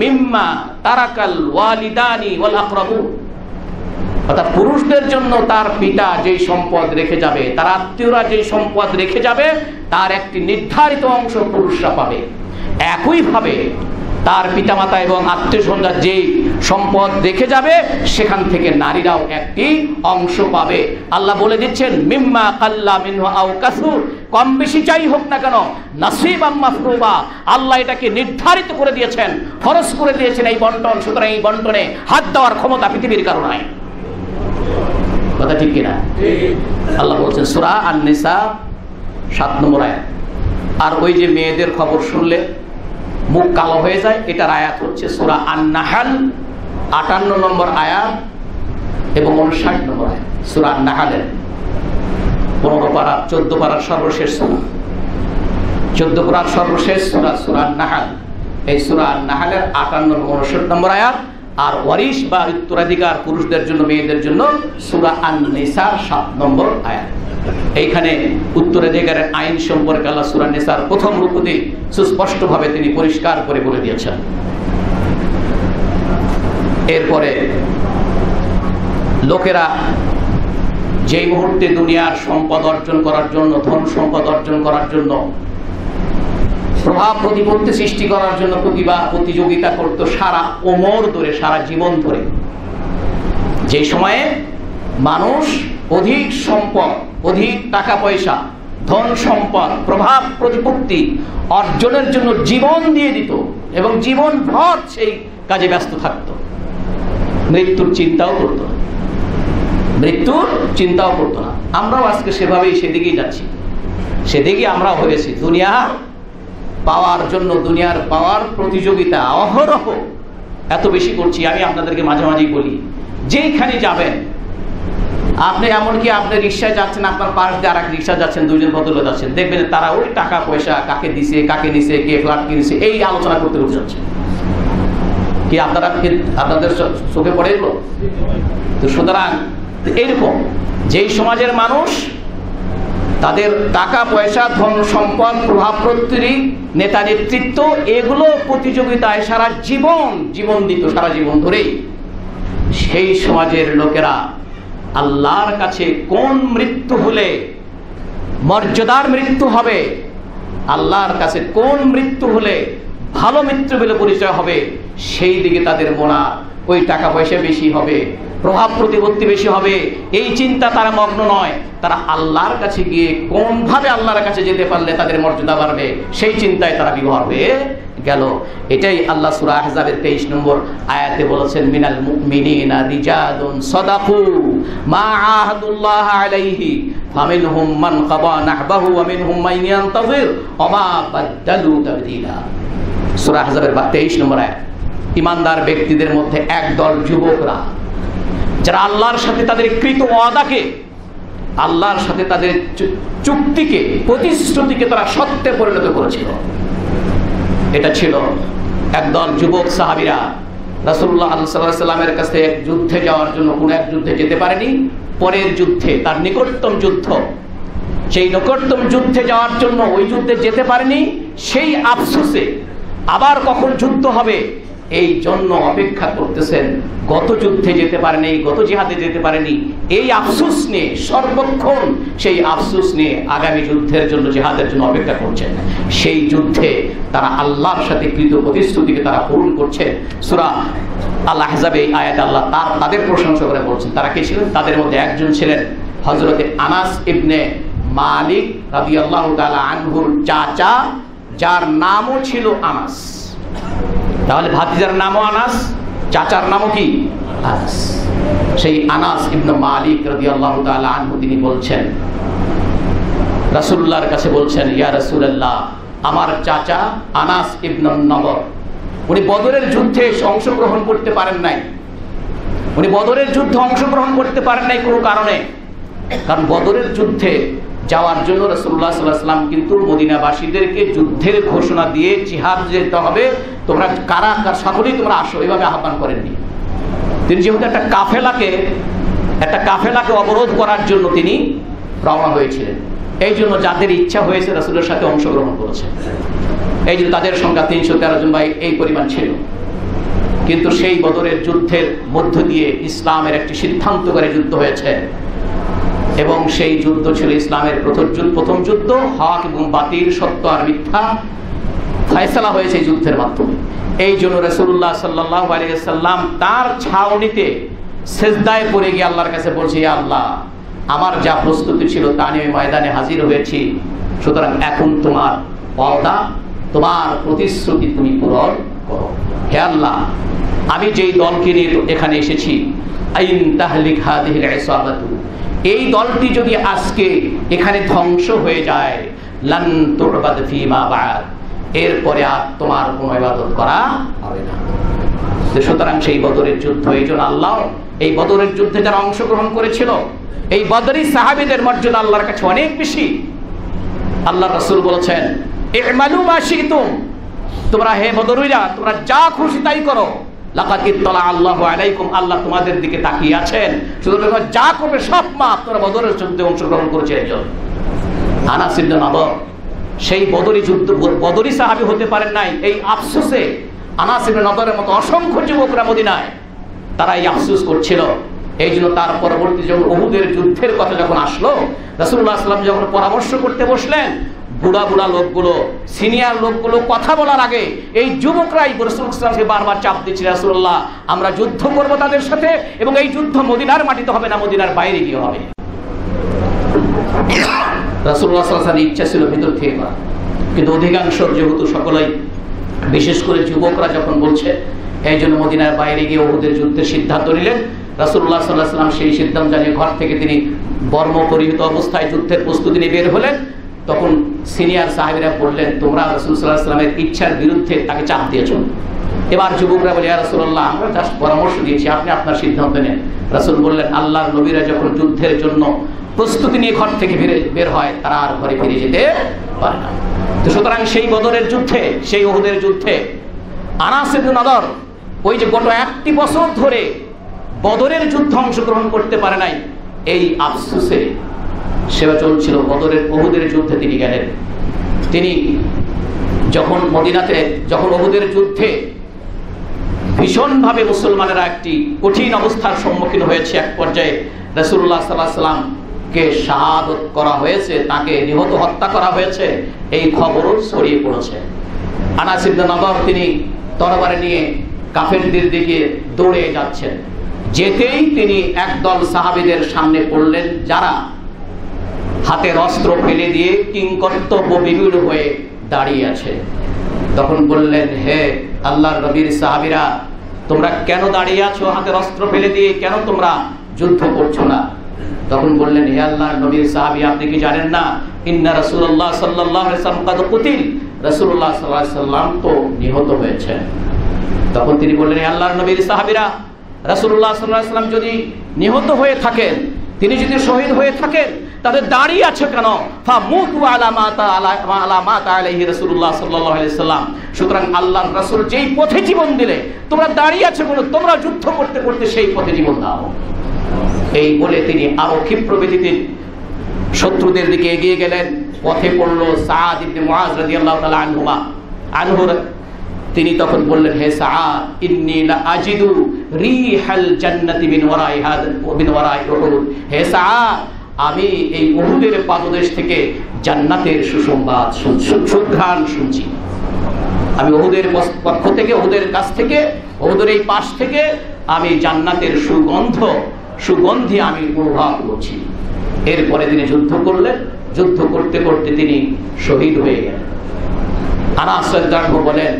মিম্মা তারাকাল ওয়ালিদানি অর্থাৎ পুরুষদের জন্য তার পিতা যেই সম্পদ রেখে যাবে, তার আত্মীয়রা যেই সম্পদ রেখে যাবে, তার একটি নির্ধারিত অংশ পুরুষরা পাবে। একইভাবে তার পিতামাতা এবং আত্মীয় সন্ধ্যা যেই সম্পদ রেখে যাবে, সেখান থেকে নারীরাও একটি অংশ পাবে। আল্লাহ বলে দিচ্ছেন, মিম্মা কাল্লা মিনহু কাসুর কম বেশি যাই হোক না কেন নাসিব মাফরুবা। আল্লাহ এটাকে নির্ধারিত করে দিয়েছেন, ফরজ করে দিয়েছেন এই বন্টন। সুতরাং এই বন্টনে হাত দেওয়ার ক্ষমতা পৃথিবীর কারও নাই। কথা ঠিক কিনা? আল্লাহ বলছেন, সুরা আর নিসা সাত নম্বর আয়াত। আর ওই যে মেয়েদের খবর শুনলে, মুখ কালো হয়ে যায়, এটার আয়াত হচ্ছে সুরা আন নাহাল আটান্ন নম্বর আয়াত এবং উনষাট নম্বর আয়াত, সুরা আন নাহালের পনেরো পাড়ার চোদ্দ পাড়ার সর্বশেষ সুরা। চোদ্দ পাড়ার সর্বশেষ সুরা সুরা আন নাহাল এই সুরা নাহালের আটান্ন উনষাট নম্বর আয়াত আর ওয়ারিশ বা উত্তরাধিকার পুরুষদের জন্য, মেয়েদের জন্য সুরা আন নিসার সাত নম্বর আয়াত। এইখানে উত্তরাধিকারের আইন সম্পর্কে আল্লাহ সুরা নিসার প্রথম রূপতে সুস্পষ্টভাবে তিনি পরিষ্কার করে বলে দিয়েছেন। এরপরে লোকেরা যেই মুহূর্তে দুনিয়ার সম্পদ অর্জন করার জন্য, ধন সম্পদ অর্জন করার জন্য প্রভাব প্রতিপত্তি সৃষ্টি করার জন্য প্রতিভা, প্রতিযোগিতা করতো সারা ওমর ধরে, সারা জীবন ধরে। যে সময়ে মানুষ অধিক সম্পদ, অধিক টাকা পয়সা ধন সম্পদ প্রভাব প্রতিপত্তি অর্জনের জন্য জীবন দিয়ে দিত এবং জীবন ভর সেই কাজে ব্যস্ত থাকত। মৃত্যুর চিন্তাও করতো না। মৃত্যুর চিন্তাও করতো না। আমরাও আজকে সেভাবেই সেদিকেই যাচ্ছি। সেদিকেই আমরাও হয়েছি। দুনিয়া পাওয়ার জন্য, দুনিয়ার পাওয়ার প্রতিযোগিতা অহরহ এত বেশি করছি, আমি আপনাদেরকে মাঝে মাঝেই বলি। যেইখানে যাবেন, আপনি এমনকি আপনি রিক্সায় যাচ্ছেন, আপনার পাশ দিয়ে আর এক রিক্সা যাচ্ছেন দুজন বদলে যাচ্ছেন, দেখবেন তারা ওই টাকা পয়সা কাকে দিছে, কাকে নিছে, কে ফ্ল্যাট কিনেছে, এই আলোচনা করতে করতে যাচ্ছে। কি আপনারা আপনাদের চোখে পড়ে এলো তো সুতরাং এইরকম, যেই সমাজের মানুষ তাদের টাকা, পয়সা, ধন সম্পদ, প্রভাব প্রত্যুরি, নেতা নেতৃত্ব, এগুলো প্রতিযোগিতায় সারা জীবন জীবন দিত, সারা জীবন ধরেই। সেই সমাজের লোকেরা আল্লাহর কাছে কোন মৃত্যু হলে মর্যাদার মৃত্যু হবে? আল্লাহর কাছে কোন মৃত্যু হলে ভালো মিত্র বলে পরিচয় হবে, সেই দিকে তাদের মোনা ওই টাকা পয়সা বেশি হবে, প্রভাব প্রতিপত্তি বেশি হবে। এই চিন্তা তারা মগ্ন নয়। তারা আল্লাহর কাছে গিয়ে কোনভাবে আল্লাহর কাছে যেতে পারলে তাদের মর্যাদা বাড়বে, সেই চিন্তায় তারা বিবাহ হয়ে গেল। এটাই আল্লাহ সুরা আহজাবের তেইশ নম্বর আয়াতে বলেছেন, মিনাল মুমিনিনা রিজালুন সাদাকু মা আহাদুল্লাহ আলাইহি মান কাবা নাহবাহু ওয়া মিনহুম মান ইয়ান্তাযির ওয়া সূরা আহজাবের 23 নম্বর আয়াত। ইমানদার ব্যক্তিদের মধ্যে একদল যুবকরা, যারা আল্লাহর সাথে তাদের কৃত ওয়াদাকে, আল্লাহর সাথে তাদের চুক্তিকে, প্রতিশ্রুতিকে তারা সত্যে পরিণত করেছিল। এটা ছিল একদল যুবক সাহাবিরা। রাসুল্লাহ আল্লাহ সাল্লামের কাছে যুদ্ধে যাওয়ার জন্য কোনো এক যুদ্ধে যেতে পারেনি। পরের যুদ্ধে, তার নিকটতম যুদ্ধ সেই নিকটতম যুদ্ধে যাওয়ার জন্য ওই যুদ্ধে যেতে পারেনি, সেই আফসোসে আবার কখন যুদ্ধ হবে? এই জন্য অপেক্ষা করতেছেন। গত যুদ্ধে যেতে পারেনি, গত জিহাদে যেতে পারেনি। এই আফসুস নিয়ে, সর্বক্ষণ সেই আফসুস নিয়ে আগামী যুদ্ধের জন্য, জিহাদের জন্য অপেক্ষা করছেন। সেই যুদ্ধে তারা আল্লাহর সাথে কৃত প্রতিশ্রুতিকে তারা পূরণ করছে সুরা আল্লাহ হেজাবে আয়াত আল্লাহ তার, তাদের প্রশংসা করে বলছেন। তারা কে ছিলেন? তাদের মধ্যে একজন ছিলেন হজরতে আনাস ইবনে মালিক রাবি আল্লাহ আনহুর চাচা যার নামও ছিল আনাস। তাহলে ভাতিজার নামও আনাস, চাচার নামও কি? আনাস। সেই আনাস ইবনে মালিক রাদিয়াল্লাহু তাআলা আনহু তিনি বলছেন, রাসূলুল্লাহর কাছে বলছেন, ইয়া রাসূলুল্লাহ, আমার চাচা আনাস ইবনে নবর, উনি বদরের যুদ্ধে অংশগ্রহণ করতে পারেন নাই। উনি বদরের যুদ্ধে অংশগ্রহণ করতে পারেন নাই কোনো কারণে। কারণ বদরের যুদ্ধে যাওয়ার জন্য রসুল্লাহ সাল্লাহাম কিন্তু মদিনাবাসীদেরকে যুদ্ধের ঘোষণা দিয়ে জিহাদ যেতে হবে। তোমরা কারা কার সকলেই তোমরা আসো এভাবে আহ্বান করেননি। তিনি যেহেতু একটা কাফেলাকে একটা কাফেলাকে অবরোধ করার জন্য তিনি রওনা হয়েছিলেন। এই জন্য যাদের ইচ্ছা হয়েছে রাসুলের সাথে অংশগ্রহণ করেছে। এই জন্য তাদের সংখ্যা তিনশো তেরো জন ভাই, এই পরিমাণ ছিল। কিন্তু সেই বদরের যুদ্ধের মধ্য দিয়ে ইসলামের একটি সিদ্ধান্ত করে যুদ্ধ হয়েছে। এবং সেই যুদ্ধ ছিল ইসলামের প্রথম যুদ্ধ প্রথম যুদ্ধ, হক এবং বাতিল, সত্য আর মিথ্যা ফয়সলা হয়েছে যুদ্ধের মাধ্যমে। এই জন্য রসুল্লাহ সাল্লাহ আলিয়াল্লাম তার ছাউনিতে সেজদায় পড়ে গিয়ে আল্লাহর কাছে বলছে, "ইয়া আল্লাহ, আমার যা প্রস্তুতি ছিল তা নিয়ে ময়দানে হাজির হয়েছি। সুতরাং এখন তোমার পর্দা, তোমার প্রতিশ্রুতি তুমি পূরণ করো। হে আল্লাহ, আমি যেই দলকে নিয়ে এখানে এসেছি, আইন তাহলিক হাদিহিল এই দলটি যদি আজকে এখানে ধ্বংস হয়ে যায় এরপরে আর তোমার কোনো ইবাদত করা হবে না। সুতরাং সেই বদরের যুদ্ধ, এই জন্য আল্লাহ এই বদরের যুদ্ধে যারা অংশগ্রহণ করেছিল, এই বদরি সাহাবিদের মর্যাদা আল্লাহর কাছে অনেক বেশি। আল্লাহ রসুল বলেছেন তোমরা হে বদরুইরা, তোমরা যা খুশি তাই করো। আল্লাহু তোমাদের দিকে তাকিয়ে সব তোমরা বদরের যুদ্ধে অংশগ্রহণ করেছে সেই বদরি যুদ্ধ হতে পারেন নাই। এই মতো অসংখ্য যুবকরা মদিনায় তারা এই আফসোস করছিল। এই জন্য তার পরবর্তী যখন অহুদের যুদ্ধের কথা যখন আসলো, রাসূলুল্লাহ সাল্লাম যখন পরামর্শ করতে বসলেন বুড়া বুড়া লোকগুলো সিনিয়র লোকগুলো কথা বলার আগে এই যুবকরাই রসুলকে বারবার চাপ দিচ্ছে রাসুল্লাহ আমরা যুদ্ধ করব তাদের সাথে এবং এই যুদ্ধ মদিনার মাটিতে হবে না, মদিনার বাইরে গিয়ে হবে। আলাইহি ইচ্ছা ছিল ভিতর থেকে করা। কিন্তু অধিকাংশ যেহেতু সকলেই, বিশেষ করে যুবকরা যখন বলছে, এই জন্য মদিনার বাইরে গিয়ে ওহুদের যুদ্ধের সিদ্ধান্ত নিলেন, রাসূলুল্লাহ সাল্লাল্লাহু আলাইহি সাল্লাম সেই সিদ্ধান্ত জানিয়ে ঘর থেকে তিনি বর্ম পরিহিত অবস্থায় যুদ্ধের প্রস্তুতি নিয়ে বের হলেন। তখন সিনিয়র সাহেবেরা বললেন, তোমরা রসুল সাল্লামের ইচ্ছার বিরুদ্ধে তাকে চাপ দিয়েছ এবার যুবকরা বলে রসুল্লাহ আমরা জাস্ট পরামর্শ দিয়েছি, আপনি আপনার সিদ্ধান্ত নেন। রসুল বললেন, আল্লাহর নবীরা যখন যুদ্ধের জন্য প্রস্তুতি নিয়ে ঘর থেকে ফিরে বের হয়, তারা আর ঘরে ফিরে যেতে পারে না। তো সুতরাং সেই বদরের যুদ্ধে, সেই ওহুদের যুদ্ধে আনাসেদ নদর, ওই যে গত একটি বছর ধরে বদরের যুদ্ধে অংশগ্রহণ করতে পারে নাই, এই আফসুসে সেবা চলছিল, বদরের বহুদের যুদ্ধে তিনি গেলেন। তিনি যখন মদিনাতে, যখন বহুদের যুদ্ধে ভীষণভাবে মুসলমানেরা একটি কঠিন অবস্থার সম্মুখীন হয়েছে, এক পর্যায়ে রসুল্লাহ সাল্লাহ সাল্লামকে শাহাদত করা হয়েছে, তাকে নিহত হত্যা করা হয়েছে, এই খবরও ছড়িয়ে পড়েছে। আনাসিদ্দ নগর তিনি তরবারে নিয়ে কাফেরদের দিকে দৌড়ে যাচ্ছেন। যেতেই তিনি একদল সাহাবিদের সামনে পড়লেন, যারা হাতের অস্ত্র ফেলে দিয়ে কিংকর্তব্য বিমূল হয়ে দাঁড়িয়ে আছে। তখন বললেন, হে আল্লাহর নবীর সাহাবিরা, তোমরা কেন দাঁড়িয়ে আছো হাতের অস্ত্র ফেলে দিয়ে? কেন তোমরা যুদ্ধ করছ না? তখন বললেন, হে আল্লাহ নবীর সাহাবি, আপনি কি জানেন না? ইন্না রাসূলুল্লাহ সাল্লাল্লাহু আলাইহি ওয়াসাল্লাম কাদ কুতিল। রাসূলুল্লাহ সাল্লাল্লাহু আলাইহি সাল্লাম তো নিহত হয়েছে। তখন তিনি বললেন, হে আল্লাহর নবীর সাহাবিরা, রাসূলুল্লাহ সাল্লাল্লাহু আলাইহি সাল্লাম যদি নিহত হয়ে থাকেন, তিনি যদি শহীদ হয়ে থাকেন তাদের দাঁড়িয়ে আছে কেন? সুতরাং আল্লাহর রাসূল যেই পথে জীবন দিলে, তোমরা দাঁড়িয়ে আছে বলে তোমরা যুদ্ধ করতে করতে সেই পথে জীবন দাও। এই বলে তিনি আরও ক্ষিপ্র শত্রুদের দিকে এগিয়ে গেলেন। পথে পড়ল তিনি তখন বললেন, হে সাআদ, ইন্নী হে সাআদ আমি এই উহুদের পাদদেশ থেকে জান্নাতের সুসংবাদ সুঘ্রাণ শুনছি। আমি ওহুদের পক্ষ থেকে ওহুদের কাছ থেকে ওহুদের এই পাশ থেকে আমি জান্নাতের সুগন্ধ, সুগন্ধি আমি অনুভব করছি। এরপরে তিনি যুদ্ধ করলেন। যুদ্ধ করতে করতে তিনি শহীদ হয়ে গেলেন। আনাস বলেন,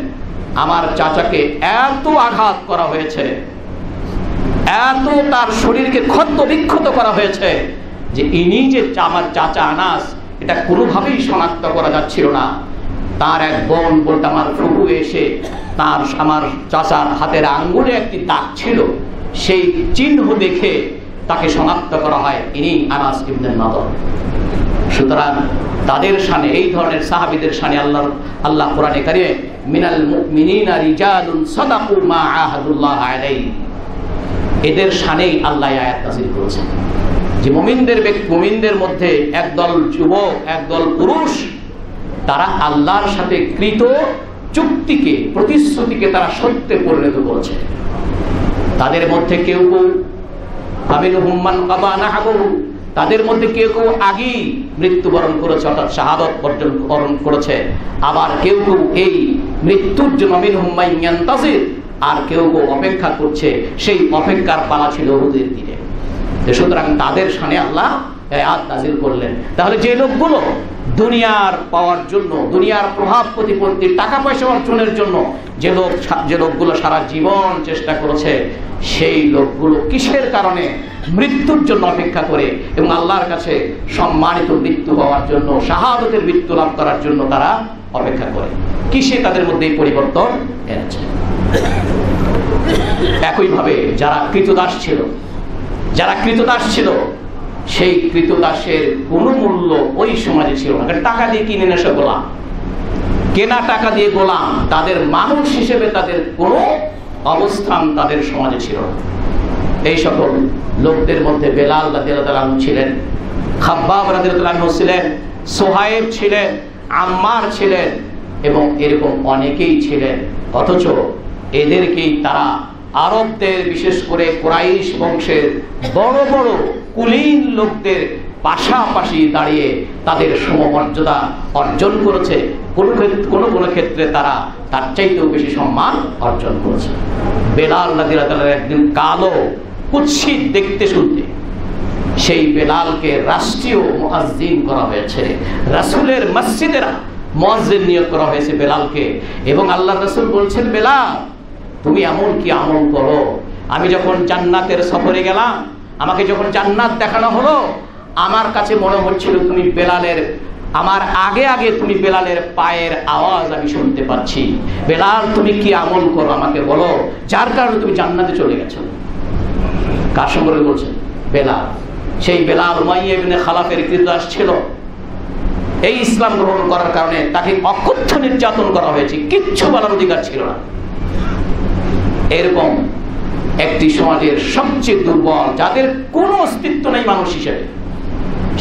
আমার চাচাকে এত আঘাত করা হয়েছে, এত তার শরীরকে ক্ষত বিক্ষত করা হয়েছে যে ইনি যে আমার চাচা আনাস, এটা কোনোভাবেই শনাক্ত করা যাচ্ছিল না। তার এক বোন বলতে আমার ফুপু এসে তার আমার চাচার হাতের আঙ্গুলে একটি দাগ ছিল। সেই চিহ্ন দেখে তাকে শনাক্ত করা হয় ইনি আনাস ইবনে নদর সুতরাং তাদের সানে এই ধরনের সাহাবিদের সানে আল্লাহ আল্লাহ কোরআনে কারিমে, মিনাল মুমিনিনা রিজালুন সাদাকু মা আহাদুল্লাহ আলাইহি। এদের সানেই আল্লাহ আয়াত নাযিল করেছেন। যে মুমিনদের মুমিনদের মধ্যে একদল যুবক, একদল পুরুষ, তারা আল্লাহর সাথে কৃত চুক্তিকে, প্রতিশ্রুতিকে তারা সত্যে পরিণত করেছে। তাদের মধ্যে কেউ কেউ আমিন হুম্মান কাবা নাহাবু তাদের মধ্যে কেউ কেউ আগেই মৃত্যুবরণ করেছে, অর্থাৎ শাহাদত বর্জন বরণ করেছে। আবার কেউ কেউ এই মৃত্যুর জন্য আমিন হুম্মাই ইয়ান্তাজির আর কেউ কেউ অপেক্ষা করছে। সেই অপেক্ষার পালা ছিল ওদের দিনে সুতরাং তাদের সামনে আল্লাহ আয়াত করলেন। তাহলে যে লোকগুলো দুনিয়ার পাওয়ার জন্য, দুনিয়ার প্রভাব প্রতিপত্তি, টাকা পয়সা অর্জনের জন্য যে লোক যে লোকগুলো সারা জীবন চেষ্টা করেছে, সেই লোকগুলো কিসের কারণে মৃত্যুর জন্য অপেক্ষা করে এবং আল্লাহর কাছে সম্মানিত মৃত্যু হওয়ার জন্য, শাহাদতের মৃত্যু লাভ করার জন্য তারা অপেক্ষা করে? কিসে তাদের মধ্যে এই পরিবর্তন এনেছে? একইভাবে যারা কৃতদাস ছিল যারা কৃতদাস ছিল, সেই কৃতদাসের কোনো মূল্য ওই সমাজে ছিল না। টাকা দিয়ে কিনে নেশে গোলাম। কেনা টাকা দিয়ে গোলাম, তাদের মানুষ হিসেবে তাদের কোনো অবস্থান তাদের সমাজে ছিল না। এই সকল লোকদের মধ্যে বেলাল রাদিয়াল্লাহু ছিলেন, খাব্বাব রাদিয়াল্লাহু ছিলেন সোহায়েব ছিলেন, আম্মার ছিলেন এবং এরকম অনেকেই ছিলেন। অথচ এদেরকেই তারা আরবদের, বিশেষ করে কোরাইশ বংশের বড় বড় কুলীন লোকদের পাশাপাশি দাঁড়িয়ে তাদের সমমর্যাদা অর্জন করেছে। কোনো কোনো কোনো ক্ষেত্রে তারা তার চাইতেও বেশি সম্মান অর্জন করেছে। বেলাল নাদিরাতালের একদিন কালো কুৎসিত দেখতে শুনতে সেই বেলালকে রাষ্ট্রীয় মুয়াজ্জিন করা হয়েছে। রাসূলের মসজিদের মুয়াজ্জিন নিয়োগ করা হয়েছে বেলালকে এবং আল্লাহ রাসূল বলছেন, বেলাল তুমি এমন কি আমল করো? আমি যখন জান্নাতের সফরে গেলাম, আমাকে যখন জান্নাত দেখানো হলো, আমার কাছে মনে হচ্ছিল তুমি বেলালের, আমার আগে আগে তুমি বেলালের পায়ের আওয়াজ আমি শুনতে পাচ্ছি। বেলাল, তুমি কি আমল করো আমাকে বলো? যার কারণে তুমি জান্নাতে চলে গেছো। কার সম্পর্কে বলছেন? বেলাল। সেই বেলাল ইবনে খালাফের কৃতদাস ছিল। এই ইসলাম গ্রহণ করার কারণে তাকে অকথ্য নির্যাতন করা হয়েছে। কিচ্ছু বলার অধিকার ছিল না। এরকম একটি সমাজের সবচেয়ে দুর্বল, যাদের কোনো অস্তিত্ব নেই মানুষ হিসেবে,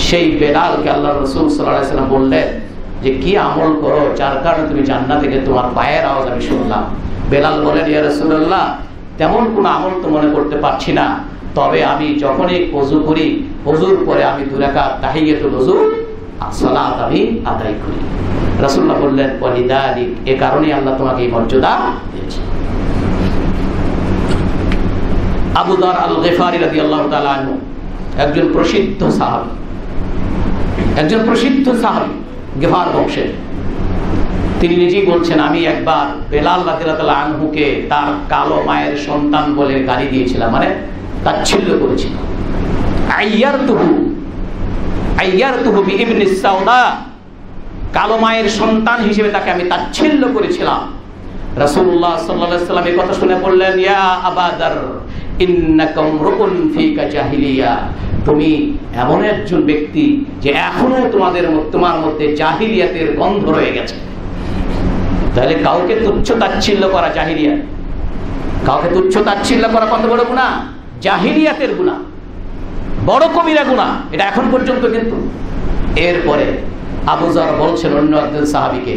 সেই বেলালকে আল্লাহ রসুল সাল্লাম বললেন যে, কি আমল করো, যার কারণে তুমি জান্না থেকে তোমার পায়ের আওয়াজ আমি শুনলাম? বেলাল বলেন ইয়া রসুল্লাহ তেমন কোনো আমল তো মনে করতে পারছি না। তবে আমি যখনই অজু করি অজুর পরে আমি দু দুরাকা তাহিয়াতুল অজু সালাত আমি আদায় করি। রাসূলুল্লাহ বললেন, ওয়ালিদালিক, এ কারণে আল্লাহ তোমাকে এই মর্যাদা দিয়েছে আবু দর আল গেফারি তাআলা আনহু, একজন প্রসিদ্ধ সাহাবী। একজন প্রসিদ্ধ সাহাবী, গেফার বংশের তিনি নিজেই বলছেন, আমি একবার বেলাল রাদিয়াল্লাহু আনহুকে তার কালো মায়ের সন্তান বলে গালি দিয়েছিলাম। মানে তাচ্ছিল্য করেছিলাম আইয়ারতুহু আইয়ারতুহু বিইবনি সাউদা কালো মায়ের সন্তান হিসেবে তাকে আমি তাচ্ছিল্য করেছিলাম। রাসূলুল্লাহ সাল্লাল্লাহু সাল্লাম এই কথা শুনে বললেন, ইয়া আবাদার তুমি এমন একজন ব্যক্তি যে এখনও তোমাদের তোমার মধ্যে জাহিলিয়াতের গন্ধ রয়ে গেছে। তাহলে কাউকে তুচ্ছ তাচ্ছিল্য করা জাহিলিয়া? কাউকে তুচ্ছ তাচ্ছিল্য করা কত বড় গুণা? জাহিলিয়াতের গুণা। বড় কবিরা গুণা। এটা এখন পর্যন্ত কিন্তু। এরপরে আবুজার বলছেন অন্য একজন সাহাবিকে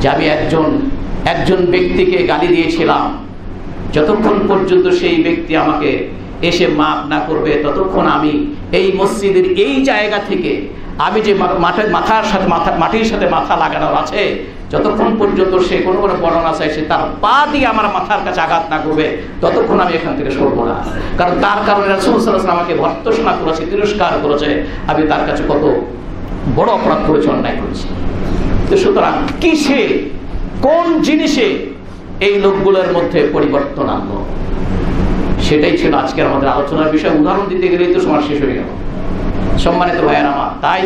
যে, আমি একজন একজন ব্যক্তিকে গালি দিয়েছিলাম। যতক্ষণ পর্যন্ত সেই ব্যক্তি আমাকে এসে মাপ না করবে, ততক্ষণ আমি এই মসজিদের এই জায়গা থেকে আমি যে মাঠের মাথার সাথে মাথা, মাটির সাথে মাথা লাগানো আছে, যতক্ষণ পর্যন্ত সে কোনো কোনো বর্ণনা চাই সে তার পা দিয়ে আমার মাথার কাছে আঘাত না করবে, ততক্ষণ আমি এখান থেকে সরবো না। কারণ তার কারণে রাসুল সাল্লাহ আমাকে ভর্তসনা করেছে, তিরস্কার করেছে, আমি তার কাছে কত বড় অপরাধ করেছি, অন্যায় করেছি। সুতরাং কিসে, কোন জিনিসে এই লোকগুলোর মধ্যে পরিবর্তন আনলো সেটাই ছিল আজকের আমাদের আলোচনার বিষয়। উদাহরণ দিতে গেলেই তো সময় শেষ হয়ে গেল। সম্মানিত ভাইয়ের আমার, তাই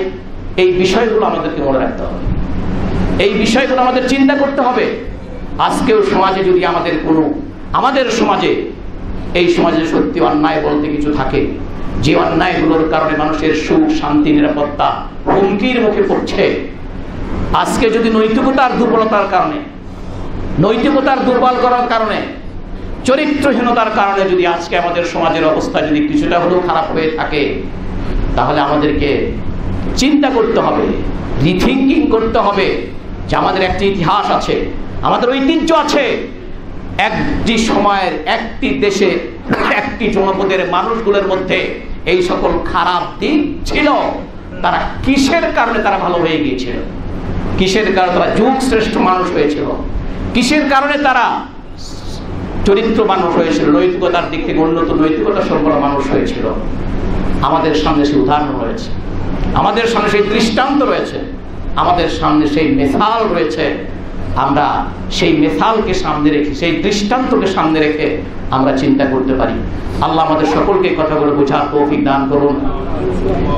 এই বিষয়গুলো আমাদেরকে মনে রাখতে হবে। এই বিষয়গুলো আমাদের চিন্তা করতে হবে। আজকেও সমাজে যদি আমাদের কোনো, আমাদের সমাজে এই সমাজে সত্যি অন্যায় বলতে কিছু থাকে, যে অন্যায়গুলোর কারণে মানুষের সুখ, শান্তি, নিরাপত্তা হুমকির মুখে পড়ছে, আজকে যদি নৈতিকতার দুর্বলতার কারণে নৈতিকতার দুর্বল করার কারণে, চরিত্রহীনতার কারণে যদি আজকে আমাদের সমাজের অবস্থা যদি কিছুটা হলেও খারাপ হয়ে থাকে, তাহলে আমাদেরকে চিন্তা করতে হবে রিথিঙ্কিং করতে হবে যে আমাদের একটি ইতিহাস আছে, আমাদের ঐতিহ্য আছে। একটি সময়ের একটি দেশে একটি জনপদের মানুষগুলোর মধ্যে এই সকল খারাপ দিক ছিল, তারা কিসের কারণে তারা ভালো হয়ে গিয়েছিল? কিসের কারণে তারা যুগ শ্রেষ্ঠ মানুষ হয়েছিল? কিসের কারণে তারা চরিত্র মানুষ হয়েছিল? নৈতিকতার দিক থেকে উন্নত নৈতিকতা সম্পন্ন মানুষ হয়েছিল। আমাদের সামনে সেই উদাহরণ রয়েছে। আমাদের সামনে সেই দৃষ্টান্ত রয়েছে। আমাদের সামনে সেই মেসাল রয়েছে। আমরা সেই মেসালকে সামনে রেখে সেই দৃষ্টান্তকে সামনে রেখে আমরা চিন্তা করতে পারি আল্লাহ আমাদের সকলকে কথাগুলো বোঝার তৌফিক দান করুন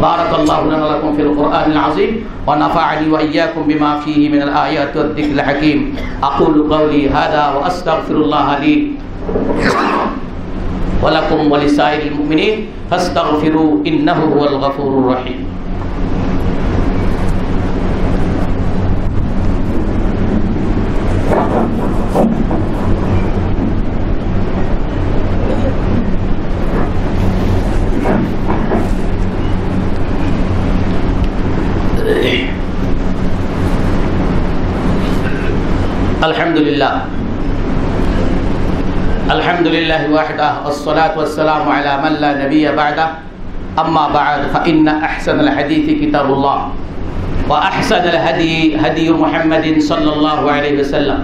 بارك الله لنا ولكم في القرآن العظيم ونفعني وإياكم بما فيه من الآيات والذكر الحكيم أقول قولي هذا وأستغفر الله لي ولكم ولسائر المؤمنين فاستغفروا إنه هو الغفور الرحيم لله وحده والصلاة والسلام على من لا نبي بعده أما بعد فإن أحسن الحديث كتاب الله وأحسن الهدي هدي محمد صلى الله عليه وسلم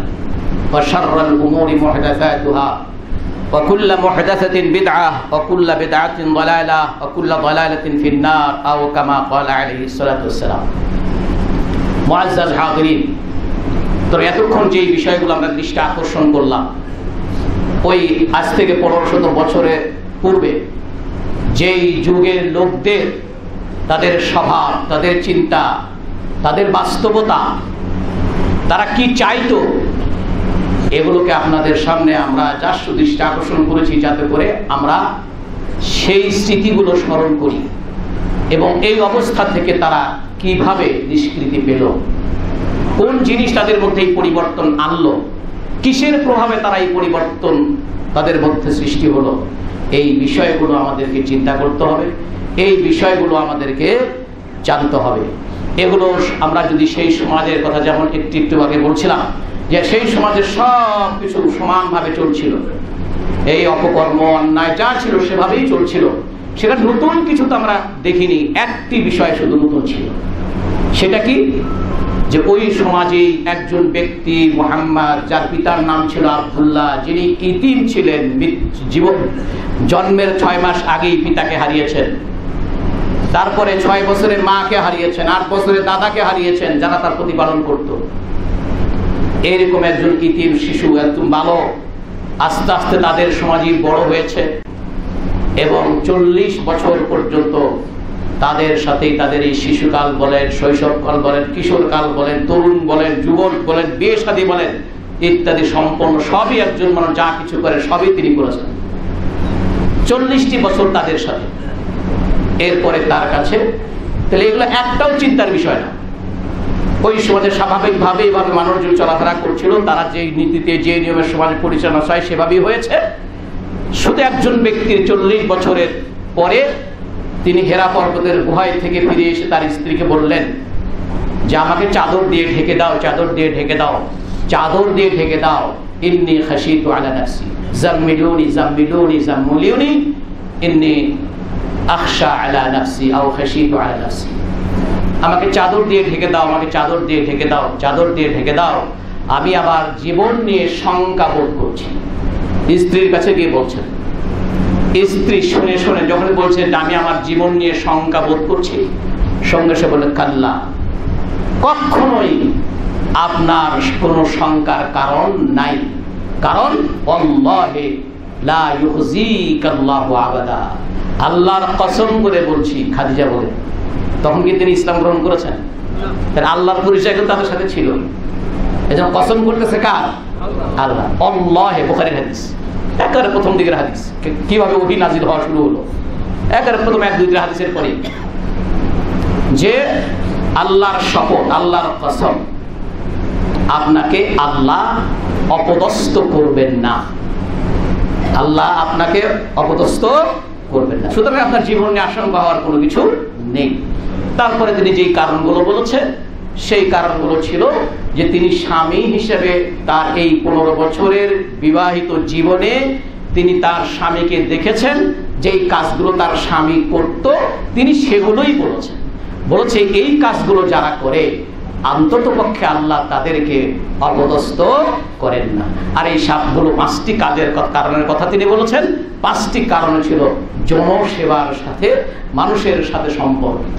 وشر الأمور محدثاتها وكل محدثة بدعة وكل بدعة ضلالة وكل ضلالة في النار أو كما قال عليه الصلاة والسلام معزز حاضرين তো এতক্ষণ যে বিষয়গুলো আমরা দৃষ্টি আকর্ষণ করলাম ওই আজ থেকে পনেরো শত বছরের পূর্বে, যেই যুগের লোকদের তাদের স্বভাব, তাদের চিন্তা, তাদের বাস্তবতা, তারা কি চাইতো, এগুলোকে আপনাদের সামনে আমরা যা দৃষ্টি আকর্ষণ করেছি যাতে করে আমরা সেই স্মৃতিগুলো স্মরণ করি এবং এই অবস্থা থেকে তারা কীভাবে নিষ্কৃতি পেল, কোন জিনিস তাদের মধ্যে এই পরিবর্তন আনলো কিসের প্রভাবে তারা এই পরিবর্তন তাদের মধ্যে সৃষ্টি হলো? এই বিষয়গুলো আমাদেরকে চিন্তা করতে হবে। এই বিষয়গুলো আমাদেরকে জানতে হবে। এগুলো আমরা যদি সেই সমাজের কথা যেমন একটু একটু আগে বলছিলাম, যে সেই সমাজে সব কিছু সমানভাবে চলছিল। এই অপকর্ম, অন্যায় যা ছিল সেভাবেই চলছিল। সেটা নতুন কিছু তো আমরা দেখিনি। একটি বিষয় শুধু নতুন ছিল। সেটা কি? যে ওই সমাজে একজন ব্যক্তি মোহাম্মদ, যার পিতার নাম ছিল আবদুল্লাহ, যিনি ইতিম ছিলেন জীবন, জন্মের ছয় মাস আগেই পিতাকে হারিয়েছেন। তারপরে ছয় বছরে মাকে হারিয়েছেন, আট বছরে দাদাকে হারিয়েছেন, যারা তার প্রতিপালন করত। এরকম একজন ইতিম শিশু একদম বালক, আস্তে আস্তে তাদের সমাজই বড় হয়েছে এবং চল্লিশ বছর পর্যন্ত তাদের সাথেই তাদের এই শিশুকাল বলেন, শৈশবকাল বলেন, কিশোরকাল বলেন, তরুণ বলেন, যুবক বলেন বিয়ে শাদী বলেন, ইত্যাদি সম্পন্ন সবই একজন মানুষ যা কিছু করে, সবই তিনি করেছেন। চল্লিশটি বছর তাদের সাথে। এরপরে তার কাছে, তাহলে এগুলো একটাও চিন্তার বিষয় না। ওই সমাজে স্বাভাবিকভাবে এইভাবে মানুষজন চলাফেরা করছিল, তারা যে নীতিতে, যে নিয়মের সমাজ পরিচালনা হয় সেভাবেই হয়েছে। শুধু একজন ব্যক্তির চল্লিশ বছরের পরে তিনি হেরা পর্বতের গুহায় থেকে ফিরে এসে তার স্ত্রীকে বললেন, যে আমাকে চাদর দিয়ে ঢেকে দাও, চাদর দিয়ে ঢেকে দাও, চাদর দিয়ে ঢেকে দাও। ইন্নি খাসিত আলা নাফসি। জাম্মিলুনি জাম্মিলুনি, জাম্মুলিউনি। ইন্নি আখশা আলা নাফসি আও খাসিত আমাকে চাদর দিয়ে ঢেকে দাও, আমাকে চাদর দিয়ে ঢেকে দাও, চাদর দিয়ে ঢেকে দাও। আমি আমার জীবন নিয়ে শঙ্কা বোধ করছি। স্ত্রীর কাছে গিয়ে বলছেন স্ত্রী শুনে শুনে যখন বলছেন আমি আমার জীবন নিয়ে শঙ্কা বোধ করছি, সঙ্গে সে বলে, কাল্লা, কখনোই আপনার কোনো শঙ্কার কারণ নাই। কারণ আল্লাহর কসম করে বলছি, খাদিজা বলে, তখন কি তিনি ইসলাম গ্রহণ করেছেন? আল্লাহর পরিচয় কিন্তু তাদের সাথে ছিল। এজন্য কসম করতেছে কার? আল্লাহ। অল্লাহে বোখারির হাদিস। একেবারে প্রথম দিকের হাদিস। কীভাবে ওহি নাজির হওয়া শুরু হলো? একেবারে প্রথম এক, দুই হাদিসের পরে যে আল্লাহর শপথ, আল্লাহর কসম, আপনাকে আল্লাহ অপদস্থ করবেন না। আল্লাহ আপনাকে অপদস্থ করবেন না। সুতরাং আপনার জীবনে আশঙ্কা হওয়ার কোনো কিছু নেই। তারপরে তিনি যেই কারণগুলো বলেছেন সেই কারণগুলো ছিল যে তিনি স্বামী হিসেবে তার এই পনেরো বছরের বিবাহিত জীবনে তিনি তার স্বামীকে দেখেছেন, যেই কাজগুলো তার স্বামী করত, তিনি সেগুলোই বলেছেন। বলেছে, এই কাজগুলো যারা করে, অন্তত পক্ষে আল্লাহ তাদেরকে অপদস্থ করেন না। আর এই সাপগুলো পাঁচটি কাজের কারণের কথা তিনি বলেছেন। পাঁচটি কারণ ছিল জনসেবার সাথে মানুষের সাথে সম্পর্কিত।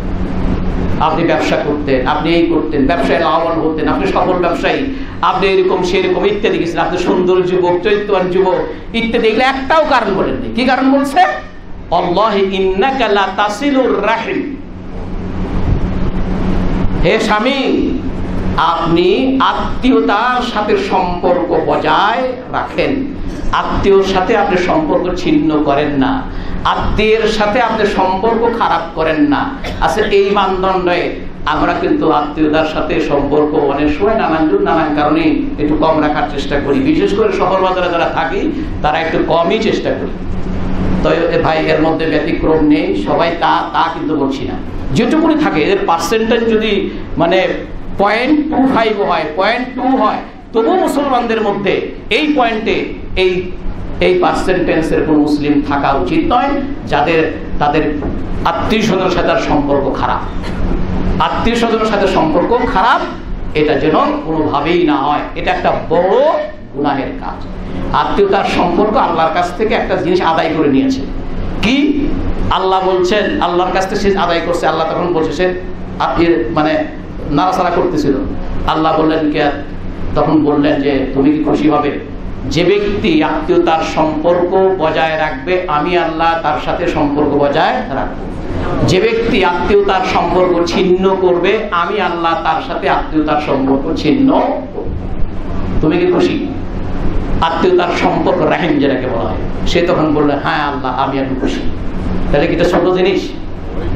আপনি ব্যবসা করতেন, আপনি এই করতেন, ব্যবসায় লাভবান হতেন, আপনি সফল ব্যবসায়ী, আপনি এরকম, সেরকম ইত্যাদি গেছেন আপনি সুন্দর যুবক চৈত্যবান যুবক, ইত্যাদি, এগুলো একটাও কারণ বলেননি কি কারণ বলছে? হে স্বামী, আপনি আত্মীয়তার সাথে সম্পর্ক বজায় রাখেন। আত্মীয়র সাথে আপনি সম্পর্ক ছিন্ন করেন না। আত্মীয়ের সাথে আপনি সম্পর্ক খারাপ করেন না। আসলে এই মানদণ্ডে আমরা কিন্তু আত্মীয়তার সাথে সম্পর্ক অনেক সময় নানান জন নানান কারণে একটু কম রাখার চেষ্টা করি। বিশেষ করে শহর বাজারে যারা থাকি, তারা একটু কমই চেষ্টা করি। তো ভাই, এর মধ্যে ব্যতিক্রম নেই, সবাই তা তা কিন্তু বলছি না। যেটুকুনি থাকে এদের পার্সেন্টেজ যদি মানে পয়েন্ট টু ফাইভ হয় পয়েন্ট টু হয় তবু মুসলমানদের মধ্যে এই পয়েন্টে এই এই পার্সেন্টেন্সের কোনো মুসলিম থাকা উচিত নয়, যাদের, তাদের আত্মীয় স্বজনের সাথে সম্পর্ক খারাপ। আত্মীয় স্বজনের সাথে সম্পর্ক খারাপ, এটা যেন কোনোভাবেই না হয়। এটা একটা বড় গুনাহের কাজ। আত্মীয়তার সম্পর্ক আল্লাহর কাছ থেকে একটা জিনিস আদায় করে নিয়েছে। কি? আল্লাহ বলছেন, আল্লাহর কাছ থেকে সে আদায় করছে, আল্লাহ তখন বলছে, সে মানে নাড়াচাড়া করতেছিল। আল্লাহ বললেন কে? তখন বললেন যে, তুমি কি খুশি হবে? যে ব্যক্তি আত্মীয়তার সম্পর্ক বজায় রাখবে, আমি আল্লাহ তার সাথে সম্পর্ক বজায় রাখব। যে ব্যক্তি আত্মীয়তার সম্পর্ক ছিন্ন করবে, আমি আল্লাহ তার সাথে আত্মীয়তার সম্পর্ক ছিন্ন। তুমি কি খুশি? আত্মীয়তার সম্পর্ক রাহিম যেটাকে বলা হয়। সে তখন বলল হ্যাঁ আল্লাহ, আমি এখন খুশি। তাহলে কি এটা ছোট জিনিস?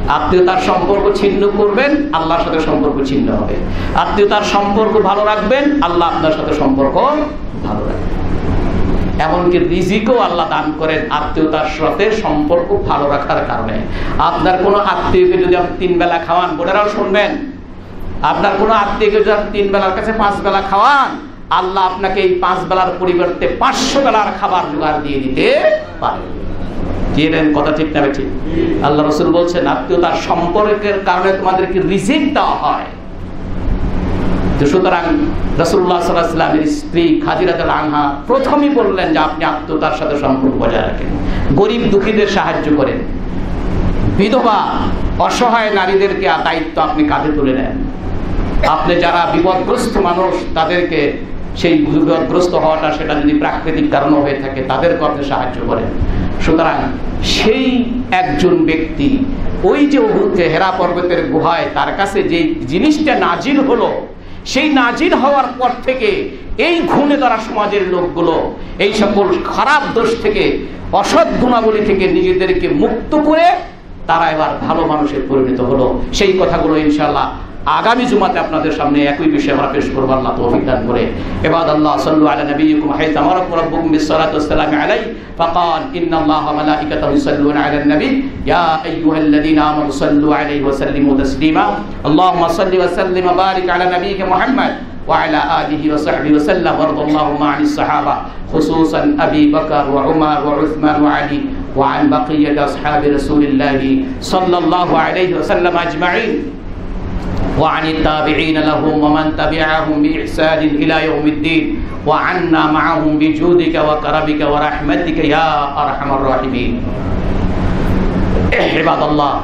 আত্মীয়তার সম্পর্ক ছিন্ন করবেন, আল্লাহর সাথে সম্পর্ক ছিন্ন হবে। আত্মীয়তার সম্পর্ক ভালো রাখবেন, আল্লাহ আপনার সাথে সম্পর্ক ভালো রাখবেন। এমনকি রিজিকও আল্লাহ দান করেন আত্মীয়তার সাথে সম্পর্ক ভালো রাখার কারণে। আপনার কোনো আত্মীয়কে যদি আপনি তিন বেলা খাওয়ান, বোনেরাও শুনবেন, আপনার কোনো আত্মীয়কে যদি আপনি তিন বেলার কাছে পাঁচ বেলা খাওয়ান, আল্লাহ আপনাকে এই পাঁচ বেলার পরিবর্তে পাঁচশো বেলার খাবার জোগাড় দিয়ে দিতে পারে। কি এলেন কথা ঠিক না ঠিক আল্লাহ রসুল বলছেন, আত্মীয়তার সম্পর্কের কারণে তোমাদেরকে রিজিক দেওয়া হয়। তো সুতরাং রসুল্লাহ সাল্লাহামের স্ত্রী খাজিরাত আনহা প্রথমেই বললেন যে আপনি আত্মতার সাথে সম্পর্ক বজায় রাখেন। গরিব দুঃখীদের সাহায্য করেন। বিধবা, অসহায় নারীদেরকে দায়িত্ব আপনি কাঁধে তুলে নেন। আপনি যারা বিপদগ্রস্ত মানুষ, তাদেরকে সেই বিপদগ্রস্ত হওয়াটা সেটা যদি প্রাকৃতিক কারণে হয়ে থাকে তাদেরকে আপনি সাহায্য করেন। সুতরাং সেই একজন ব্যক্তি ওই যে হেরা পর্বতের গুহায় তার কাছে যে জিনিসটা নাজিল হলো সেই নাজির হওয়ার পর থেকে এই ঘুণে ধরা সমাজের লোকগুলো, এই সকল খারাপ দোষ থেকে, অসৎ গুণাবলী থেকে নিজেদেরকে মুক্ত করে তারা এবার ভালো মানুষের পরিণত হলো। সেই কথাগুলো ইনশাল্লাহ আগামী জুমাতে আপনাদের সামনে একই বিষয়ে আমরা পেশ করবো আল্লাহ তৌফিক দান করে এবাদ আল্লাহ সাল্লু আলা নবিয়িকুম হাইত আমারাকুম রাব্বুকুম বিসসালাতি ওয়াসসালামু আলাইহি ফাকাল ইন্না আল্লাহা ওয়া মালাইকাতাহু ইউসাল্লুনা আলান নবী ইয়া আইয়ুহাল্লাযীনা আমানু সাল্লু আলাইহি ওয়া সাল্লিমু তাসলিমা আল্লাহুম্মা সাল্লি ওয়া সাল্লিম ওয়া বারিক আলা নবিয়িকা মুহাম্মদ وعلى آله وصحبه وسلم وارض اللهم عن الصحابة خصوصا أبي بكر وعمر وعثمان وعلي وعن بقية أصحاب رسول الله صلى الله عليه وسلم أجمعين وعن التابعين لهم ومن تبعهم بإحسان إلى يوم الدين. وعنا معهم بجودك وكرمك ورحمتك يا أرحم الراحمين. عباد الله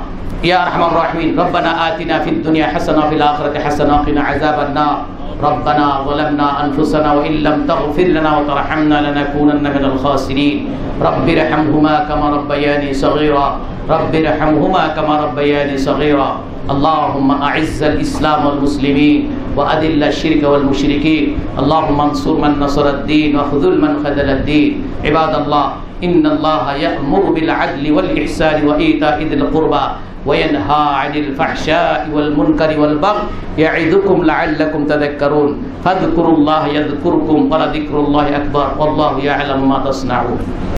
يا أرحم الراحمين ربنا آتنا في الدنيا حسنة وفي الآخرة حسنة وقنا عذاب النار. ربنا ظلمنا أنفسنا وإن لم تغفر لنا وترحمنا لنكونن من الخاسرين. رب ارحمهما كما ربياني صغيرا. رب ارحمهما كما ربياني صغيرا. اللهم أعز الإسلام والمسلمين وأذل الشرك والمشركين. اللهم انصر من نصر الدين وخذل من خذل الدين. عباد الله إن الله يأمر بالعدل والإحسان وإيتاء ذي القربى وينهى عن الفحشاء والمنكر والبغي يعظكم لعلكم تذكرون. فاذكروا الله يذكركم ولذكر الله أكبر. والله يعلم ما تصنعون.